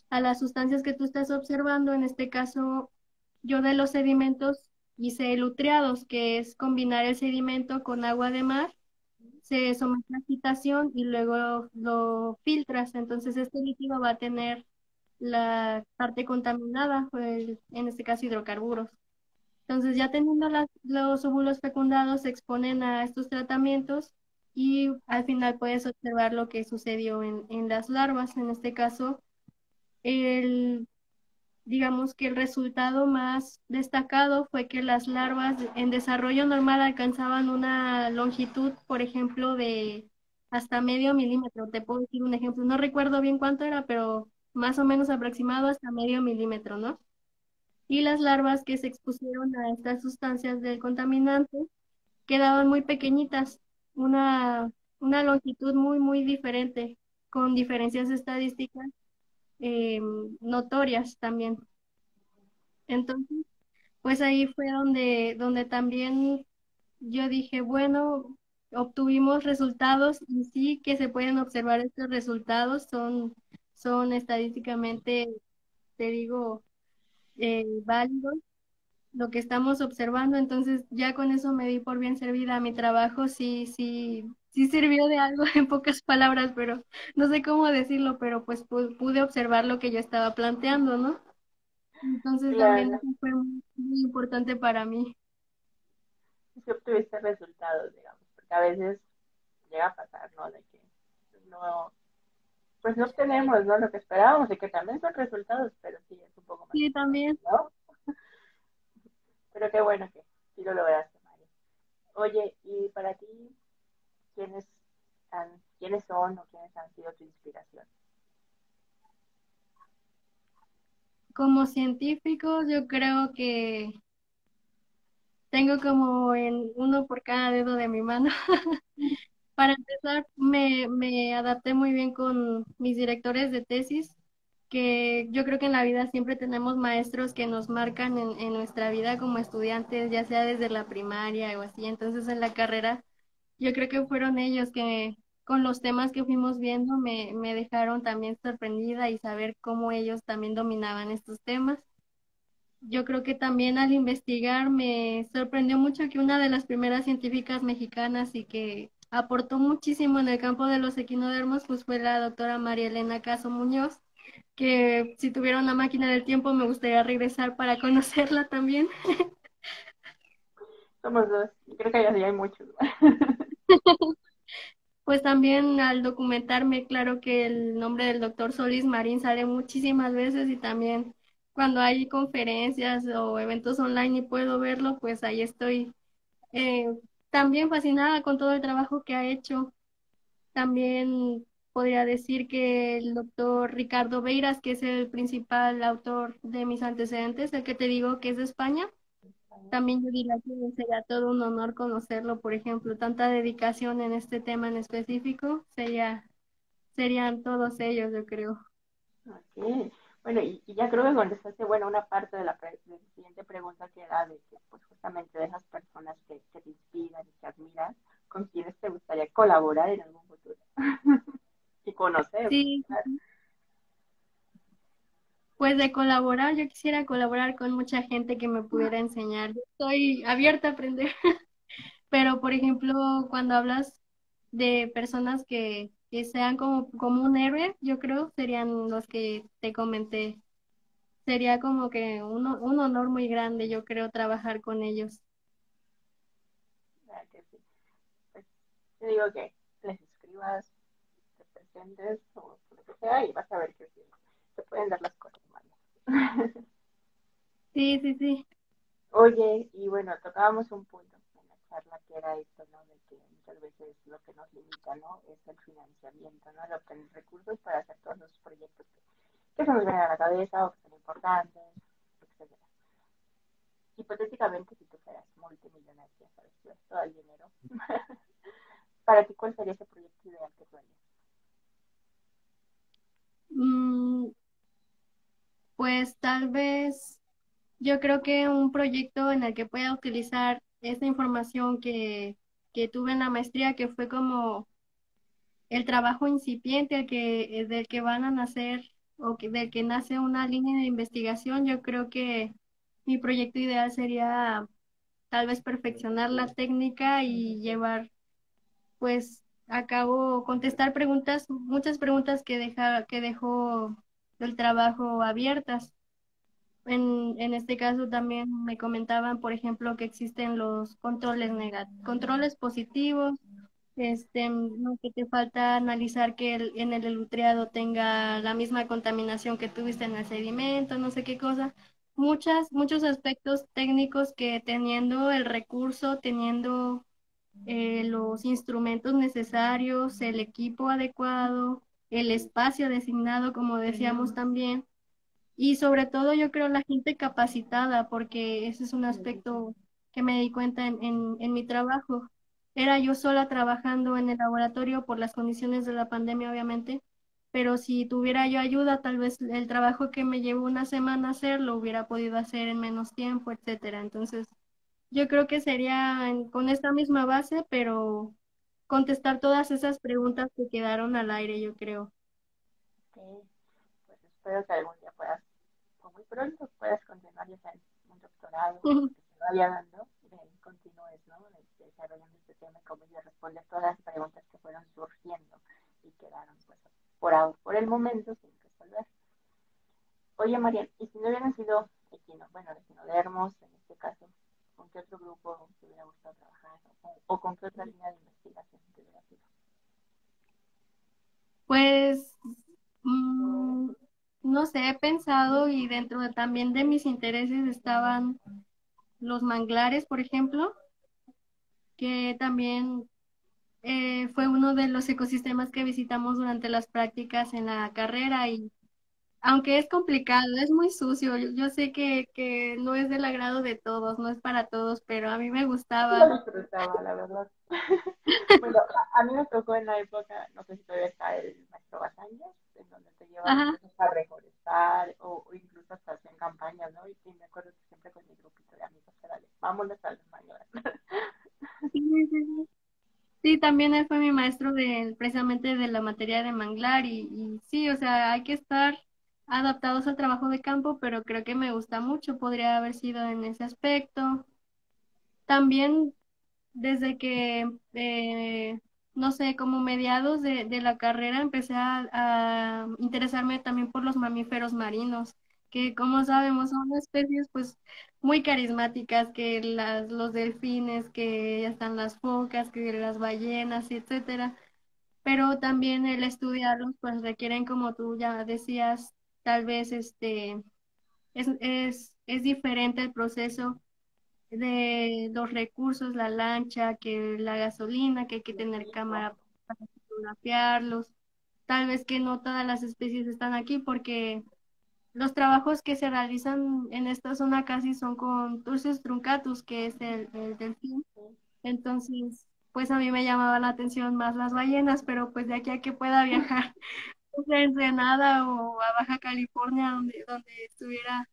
a las sustancias que tú estás observando, en este caso yo de los sedimentos hice lutriados, que es combinar el sedimento con agua de mar, se somete a agitación y luego lo filtras, entonces este líquido va a tener la parte contaminada, pues, en este caso hidrocarburos. Entonces, ya teniendo los óvulos fecundados, se exponen a estos tratamientos y al final puedes observar lo que sucedió en, en las larvas. En este caso, el, digamos que el resultado más destacado fue que las larvas en desarrollo normal alcanzaban una longitud, por ejemplo, de hasta medio milímetro. Te puedo decir un ejemplo, no recuerdo bien cuánto era, pero más o menos aproximado hasta medio milímetro, ¿no? Y las larvas que se expusieron a estas sustancias del contaminante quedaban muy pequeñitas, una, una longitud muy, muy diferente, con diferencias estadísticas eh, notorias también. Entonces, pues ahí fue donde, donde también yo dije, bueno, obtuvimos resultados y sí que se pueden observar estos resultados, son son estadísticamente, te digo, eh, válidos lo que estamos observando, entonces ya con eso me di por bien servida. Mi trabajo sí, sí, sí sirvió de algo en pocas palabras, pero no sé cómo decirlo, pero pues pude observar lo que yo estaba planteando, ¿no? Entonces también fue muy, importante para mí. Si obtuviste resultados, digamos, porque a veces llega a pasar, ¿no? De que no pues no obtenemos ¿no? lo que esperábamos y que también son resultados, pero sí es un poco más. Sí, también. ¿no? pero qué bueno que sí lo lograste, María. Oye, y para ti, ¿quiénes, han, ¿quiénes son o quiénes han sido tu inspiración? Como científico, yo creo que tengo como en uno por cada dedo de mi mano. Para empezar, me, me adapté muy bien con mis directores de tesis, que yo creo que en la vida siempre tenemos maestros que nos marcan en, en nuestra vida como estudiantes, ya sea desde la primaria o así. Entonces, en la carrera, yo creo que fueron ellos que con los temas que fuimos viendo me, me dejaron también sorprendida y saber cómo ellos también dominaban estos temas. Yo creo que también al investigar me sorprendió mucho que una de las primeras científicas mexicanas y que aportó muchísimo en el campo de los equinodermos, pues fue la doctora María Elena Caso Muñoz, que si tuviera una máquina del tiempo me gustaría regresar para conocerla también. Somos dos, creo que ya hay muchos. Pues también al documentarme, claro que el nombre del doctor Solís Marín sale muchísimas veces y también cuando hay conferencias o eventos online y puedo verlo, pues ahí estoy eh, también fascinada con todo el trabajo que ha hecho. También podría decir que el doctor Ricardo Beiras, que es el principal autor de mis antecedentes, el que te digo que es de España, también yo diría que sería todo un honor conocerlo, por ejemplo, tanta dedicación en este tema en específico, sería, serían todos ellos, yo creo. Bueno, y, ya creo que contestaste, bueno, una parte de la, siguiente pregunta que era de que, pues, justamente de esas personas que, te inspiran y que admiras, con quienes te gustaría colaborar en algún futuro y conocer. Sí. Pues de colaborar, yo quisiera colaborar con mucha gente que me pudiera enseñar. estoy abierta a aprender, pero por ejemplo, cuando hablas de personas que que sean como, como un héroe, yo creo, serían los que te comenté. Sería como que un, un honor muy grande, yo creo, trabajar con ellos. que sí. Pues, te digo que les escribas, te presentes o lo que sea y vas a ver que sí, te pueden dar las cosas malas. sí, sí, sí. Oye, y bueno, tocábamos un punto en la charla que era esto, ¿no? De que muchas veces nos limita, ¿no? Es el financiamiento, ¿no? El obtener recursos para hacer todos los proyectos que, se nos vienen a la cabeza o que son importantes, etc. Hipotéticamente, si tú fueras multimillonaria, sabes, tienes todo el dinero, para ti, ¿cuál sería ese proyecto ideal que tú? Mm, pues tal vez yo creo que un proyecto en el que pueda utilizar esta información que, que tuve en la maestría, que fue como el trabajo incipiente el que, del que van a nacer o que, del que nace una línea de investigación, yo creo que mi proyecto ideal sería tal vez perfeccionar la técnica y llevar pues a cabo, contestar preguntas, muchas preguntas que deja, que dejó el trabajo abiertas. En, en este caso también me comentaban, por ejemplo, que existen los controles controles positivos, este, no que te falta analizar que el, en el elutriado tenga la misma contaminación que tuviste en el sedimento, no sé qué cosa. Muchas, muchos aspectos técnicos que teniendo el recurso, teniendo eh, los instrumentos necesarios, el equipo adecuado, el espacio designado, como decíamos también, y sobre todo yo creo la gente capacitada, porque ese es un aspecto que me di cuenta en, en, mi trabajo. Era yo sola trabajando en el laboratorio por las condiciones de la pandemia, obviamente, pero si tuviera yo ayuda, tal vez el trabajo que me llevó una semana hacer lo hubiera podido hacer en menos tiempo, etcétera. Entonces, yo creo que sería con esta misma base, pero contestar todas esas preguntas que quedaron al aire, yo creo. Okay. Pues espero que algún puedas, o muy pronto, puedas continuar ya sea en un doctorado, que se vaya dando, y continúes, ¿no? Desarrollando este tema, como ya responde todas las preguntas que fueron surgiendo y quedaron, pues, por, por el momento sin resolver. Oye, María, y si no hubieran sido Equino, bueno, Equino de Hermos, en este caso, ¿con qué otro grupo te hubiera gustado trabajar? ¿O, con qué otra línea de investigación te hubiera sido? Pues, mm, no sé, he pensado y dentro de, también de mis intereses estaban los manglares, por ejemplo, que también eh, fue uno de los ecosistemas que visitamos durante las prácticas en la carrera y aunque es complicado, es muy sucio. Yo, sé que, que, no es del agrado de todos, no es para todos, pero a mí me gustaba. Lo disfrutaba, la verdad. bueno, a, mí me tocó en la época, no sé si todavía está el maestro Basáñez, en donde te llevan a reforestar o, incluso hasta hacían campañas, ¿no? Y, me acuerdo que siempre con mi grupito de amigos era de, vámonos a los mayores. sí, sí, sí. Sí, también él fue mi maestro de, precisamente de la materia de manglar y, y sí, o sea, hay que estar adaptados al trabajo de campo, pero creo que me gusta mucho, podría haber sido en ese aspecto. También desde que, eh, no sé, como mediados de, la carrera empecé a, interesarme también por los mamíferos marinos, que como sabemos son especies pues muy carismáticas, que las, los delfines, que están las focas, que las ballenas, etcétera. Pero también el estudiarlos pues requieren, como tú ya decías, tal vez este, es, es, diferente el proceso de los recursos, la lancha, que la gasolina, que hay que tener cámara para fotografiarlos. Tal vez que no todas las especies están aquí porque los trabajos que se realizan en esta zona casi son con Tursus truncatus, que es el, el delfín. Entonces, pues a mí me llamaba la atención más las ballenas, pero pues de aquí a que pueda viajar Ensenada o a Baja California, donde, donde estuviera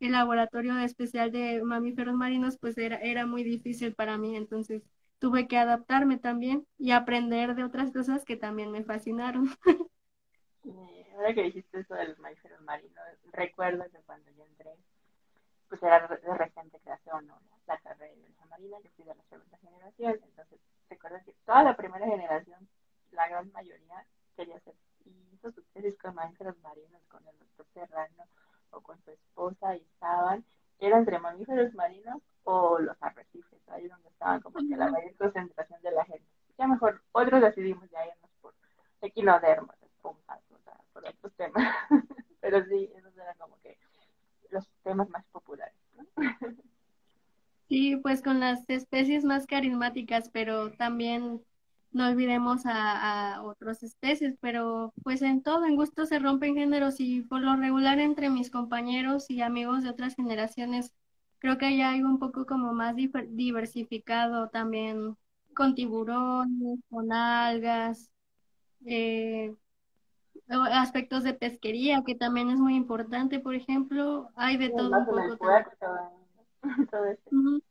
el laboratorio especial de mamíferos marinos, pues era, era muy difícil para mí, entonces tuve que adaptarme también y aprender de otras cosas que también me fascinaron. ahora que dijiste eso de los mamíferos marinos, recuerdo que cuando yo entré, pues era de reciente creación, ¿no? La carrera de biología marina, yo fui de la segunda generación, entonces recuerdo que toda la primera generación, la gran mayoría quería ser y su tesis con mamíferos marinos, con el doctor Serrano o con su esposa y estaban, era entre mamíferos marinos o los arrecifes, ahí donde estaban como que la mayor concentración de la gente. Ya mejor, otros decidimos ya irnos por equinodermos, esponjas, o sea, por otros temas. Pero sí, esos eran como que los temas más populares. Sí, pues con las especies más carismáticas, pero también no olvidemos a, a otras especies, pero pues en todo, en gusto se rompen géneros y por lo regular entre mis compañeros y amigos de otras generaciones, creo que hay algo un poco como más diversificado también con tiburones, con algas, eh, aspectos de pesquería, que también es muy importante, por ejemplo, hay de todo un poco.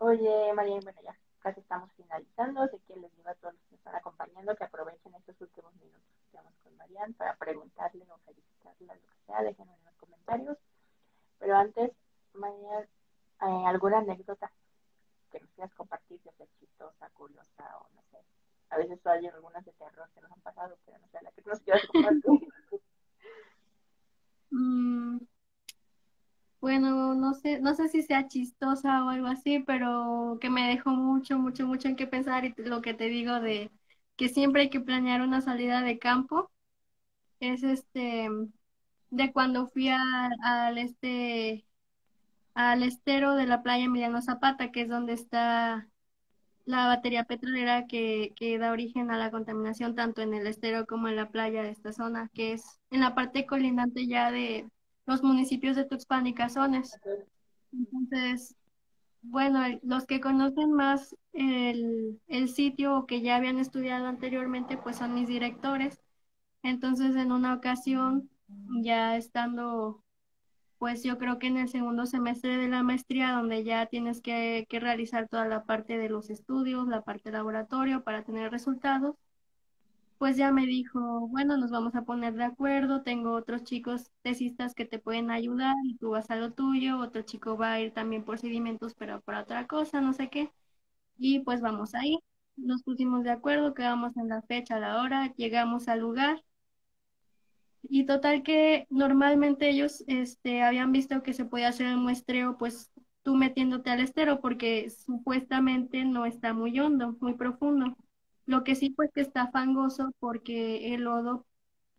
Oye, María, bueno, ya casi estamos finalizando, que les digo a todos los que están acompañando que aprovechen estos últimos minutos que estamos con Marian para preguntarle o felicitarle, lo que sea, déjenme en los comentarios. Pero antes, María, eh, ¿alguna anécdota que nos quieras compartir, que sea chistosa, curiosa o no sé? A veces hay algunas de terror que nos han pasado, pero no sé, la que nos quieras compartir. Mm, bueno, no sé, no sé si sea chistosa o algo así, pero que me dejó mucho, mucho, mucho en qué pensar y lo que te digo de que siempre hay que planear una salida de campo. Es este, de cuando fui al este, al estero de la playa Emiliano Zapata, que es donde está la batería petrolera que, que, da origen a la contaminación tanto en el estero como en la playa de esta zona, que es en la parte colindante ya de, los municipios de Tuxpan y Cazones. Entonces, bueno, los que conocen más el, el sitio o que ya habían estudiado anteriormente, pues son mis directores. Entonces, en una ocasión, ya estando, pues yo creo que en el segundo semestre de la maestría, donde ya tienes que, que realizar toda la parte de los estudios, la parte laboratorio para tener resultados, pues ya me dijo, bueno, nos vamos a poner de acuerdo, tengo otros chicos tesistas que te pueden ayudar y tú vas a lo tuyo, otro chico va a ir también por sedimentos, pero por otra cosa, no sé qué. Y pues vamos ahí, nos pusimos de acuerdo, quedamos en la fecha, la hora, llegamos al lugar. Y total que normalmente ellos este, habían visto que se podía hacer el muestreo, pues tú metiéndote al estero, porque supuestamente no está muy hondo, muy profundo. Lo que sí, pues que está fangoso porque el lodo,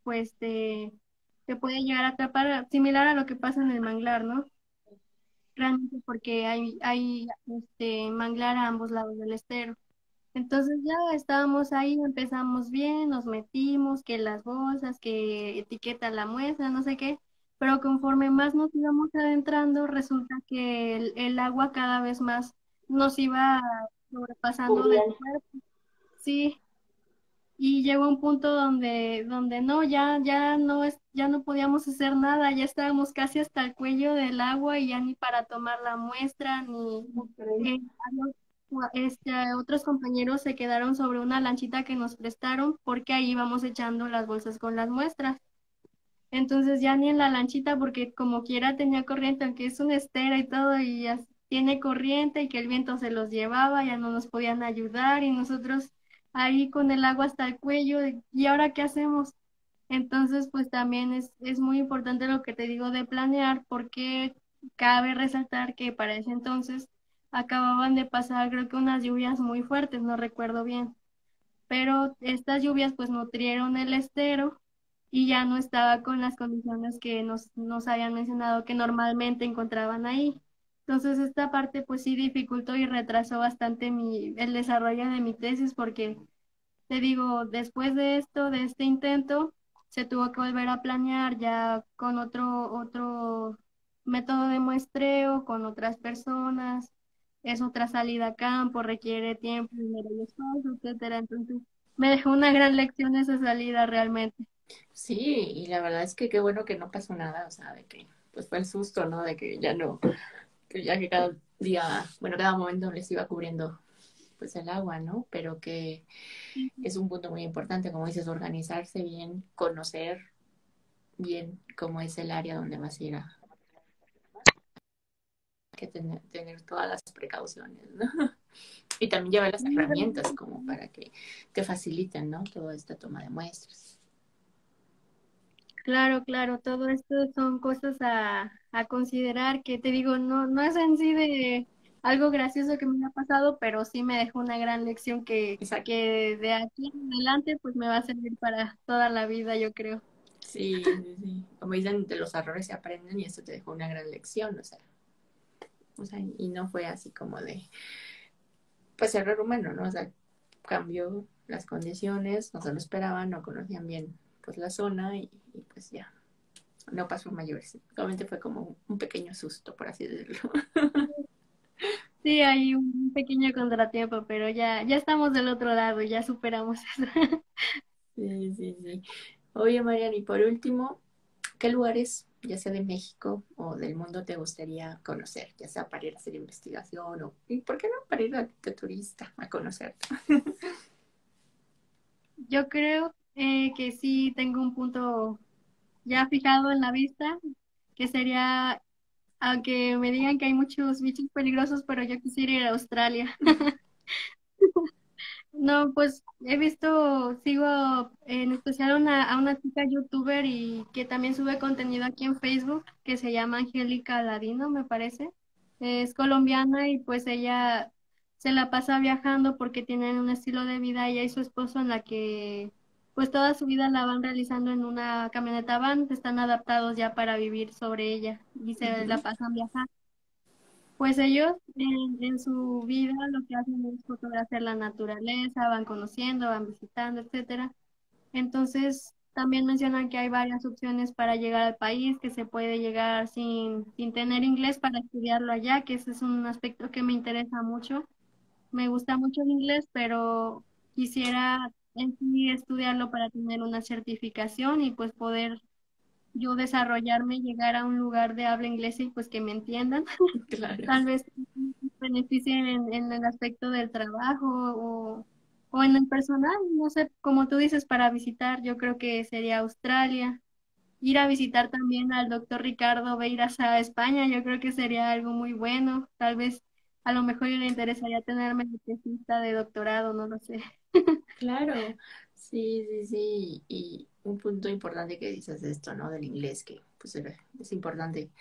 pues te, te puede llegar a atrapar, similar a lo que pasa en el manglar, ¿no? Realmente porque hay, hay este, manglar a ambos lados del estero. Entonces ya estábamos ahí, empezamos bien, nos metimos, que las bolsas, que etiqueta la muestra, no sé qué, pero conforme más nos íbamos adentrando, resulta que el, el agua cada vez más nos iba sobrepasando del cuerpo. Sí, y llegó un punto donde, donde no, ya, ya no es, ya no podíamos hacer nada, ya estábamos casi hasta el cuello del agua y ya ni para tomar la muestra, ni eh, este, otros compañeros se quedaron sobre una lanchita que nos prestaron porque ahí íbamos echando las bolsas con las muestras. Entonces ya ni en la lanchita, porque como quiera tenía corriente, aunque es una estera y todo, y ya tiene corriente y que el viento se los llevaba, ya no nos podían ayudar y nosotros ahí con el agua hasta el cuello, ¿y ahora qué hacemos? Entonces, pues también es, es muy importante lo que te digo de planear, porque cabe resaltar que para ese entonces acababan de pasar, creo que unas lluvias muy fuertes, no recuerdo bien, pero estas lluvias pues nutrieron el estero y ya no estaba con las condiciones que nos, nos habían mencionado que normalmente encontraban ahí. Entonces esta parte pues sí dificultó y retrasó bastante mi, el desarrollo de mi tesis porque te digo, después de esto, de este intento, se tuvo que volver a planear ya con otro, otro método de muestreo, con otras personas, es otra salida a campo, requiere tiempo, dinero y esfuerzo, etcétera. Entonces me dejó una gran lección esa salida realmente. Sí, y la verdad es que qué bueno que no pasó nada, o sea, de que pues fue el susto, ¿no? De que ya no que ya que cada día, bueno, cada momento les iba cubriendo pues el agua, ¿no? Pero que es un punto muy importante, como dices, organizarse bien, conocer bien cómo es el área donde vas a ir a que tener, tener todas las precauciones, ¿no? Y también llevar las herramientas como para que te faciliten, ¿no? Toda esta toma de muestras. Claro, claro, todo esto son cosas a, considerar que te digo, no, no es en sí de algo gracioso que me ha pasado, pero sí me dejó una gran lección que, que de aquí en adelante pues me va a servir para toda la vida, yo creo. Sí, sí, sí. Como dicen, de los errores se aprenden y esto te dejó una gran lección, o sea, o sea, y no fue así como de, pues error humano, ¿no? O sea, cambió las condiciones, no se lo esperaban, no conocían bien pues la zona y, pues ya, no pasó mayores. Solamente fue como un pequeño susto, por así decirlo. Sí, hay un pequeño contratiempo, pero ya, ya estamos del otro lado, ya superamos eso. Sí, sí, sí. Oye, Mariana, y por último, ¿qué lugares, ya sea de México o del mundo, te gustaría conocer? Ya sea para ir a hacer investigación o, ¿y por qué no para ir de turista a conocer? Yo creo eh, que sí tengo un punto ya fijado en la vista, que sería, aunque me digan que hay muchos bichos peligrosos, pero yo quisiera ir a Australia. No, pues he visto, sigo en especial a una chica youtuber y que también sube contenido aquí en Facebook, que se llama Angélica Ladino, me parece. Es colombiana y pues ella se la pasa viajando porque tienen un estilo de vida, ella y su esposo, en la que pues toda su vida la van realizando en una camioneta van, están adaptados ya para vivir sobre ella y se la pasan viajando. Pues ellos en, su vida lo que hacen es fotografiar la naturaleza, van conociendo, van visitando, etcétera. Entonces, también mencionan que hay varias opciones para llegar al país, que se puede llegar sin, sin tener inglés para estudiarlo allá, que ese es un aspecto que me interesa mucho. Me gusta mucho el inglés, pero quisiera en sí estudiarlo para tener una certificación y pues poder yo desarrollarme, llegar a un lugar de habla inglesa y pues que me entiendan. Tal vez beneficien en, en, el aspecto del trabajo o, o, en el personal, no sé, como tú dices, para visitar, yo creo que sería Australia. Ir a visitar también al doctor Ricardo Beiras a España, yo creo que sería algo muy bueno. Tal vez a lo mejor le interesaría tenerme tesista de doctorado, no lo sé. Claro, sí, sí, sí. Y un punto importante que dices esto, ¿no? Del inglés, que pues es importante.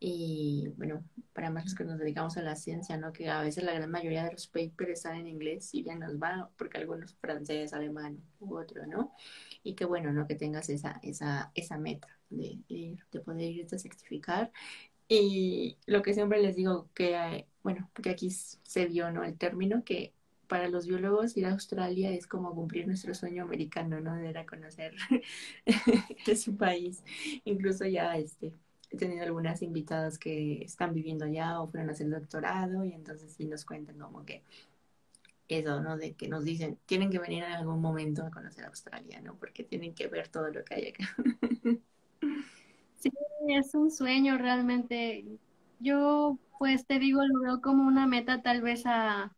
Y bueno, para más los que nos dedicamos a la ciencia, ¿no? Que a veces la gran mayoría de los papers están en inglés y ya nos va, porque algunos francés, alemán u otro, ¿no? Y qué bueno, ¿no? Que tengas esa, esa, esa meta de, de poder irte a certificar. Y lo que siempre les digo, que, bueno, porque aquí se dio, ¿no? El término que para los biólogos ir a Australia es como cumplir nuestro sueño americano, ¿no? De ir a conocer su país. Incluso ya este, he tenido algunas invitadas que están viviendo allá o fueron a hacer doctorado y entonces sí nos cuentan como que eso, ¿no? De que nos dicen, tienen que venir en algún momento a conocer Australia, ¿no? Porque tienen que ver todo lo que hay acá. Sí, es un sueño realmente. Yo, pues te digo, lo veo como una meta tal vez a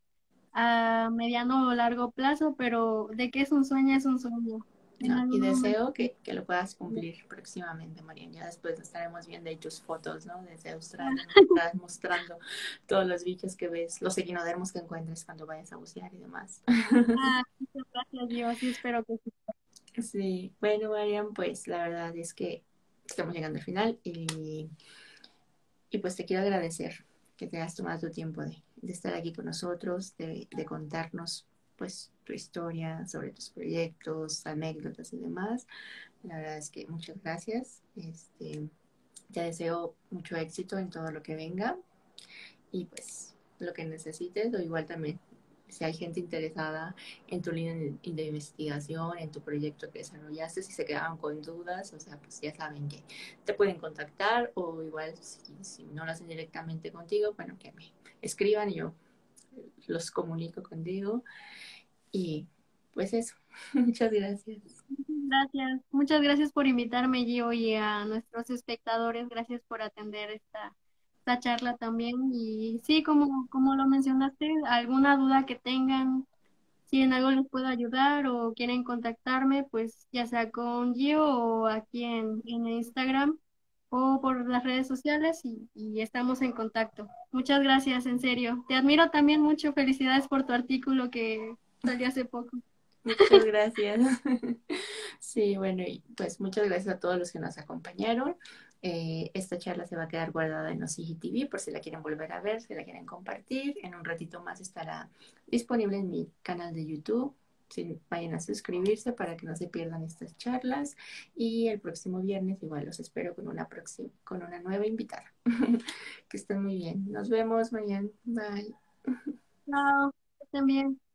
a mediano o largo plazo, pero de que es un sueño, es un sueño. y deseo que, que, lo puedas cumplir próximamente, Mariana. Ya después estaremos viendo ahí tus fotos, ¿no? Desde Australia, estás mostrando todos los bichos que ves, los equinodermos que encuentres cuando vayas a bucear y demás. Ah, muchas gracias, Dios. Sí, espero que sí. Sí, bueno, Marian, pues la verdad es que estamos llegando al final y, y pues te quiero agradecer que te hayas tomado tu tiempo de, de estar aquí con nosotros, de, de, contarnos pues tu historia sobre tus proyectos, anécdotas y demás. La verdad es que muchas gracias. Este, te deseo mucho éxito en todo lo que venga y pues lo que necesites o igual también si hay gente interesada en tu línea de, investigación, en tu proyecto que desarrollaste, si se quedaban con dudas, o sea, pues ya saben que te pueden contactar o igual si, no lo hacen directamente contigo, bueno, que me escriban y yo los comunico contigo. Y pues eso, muchas gracias. Gracias, muchas gracias por invitarme, Gio, y a nuestros espectadores, gracias por atender esta esta charla también. Y sí, como, como lo mencionaste, alguna duda que tengan, si en algo les puedo ayudar o quieren contactarme, pues ya sea con Gio o aquí en, en Instagram o por las redes sociales y, y, estamos en contacto. Muchas gracias, en serio. Te admiro también mucho. Felicidades por tu artículo que salió hace poco. Muchas gracias. Sí, bueno, y pues muchas gracias a todos los que nos acompañaron. Eh, esta charla se va a quedar guardada en los TV por si la quieren volver a ver, si la quieren compartir. En un ratito más estará disponible en mi canal de YouTube. Si vayan a suscribirse para que no se pierdan estas charlas. Y el próximo viernes igual los espero con una, con una nueva invitada. que estén muy bien. Nos vemos mañana. Bye. Chao. Estén bien.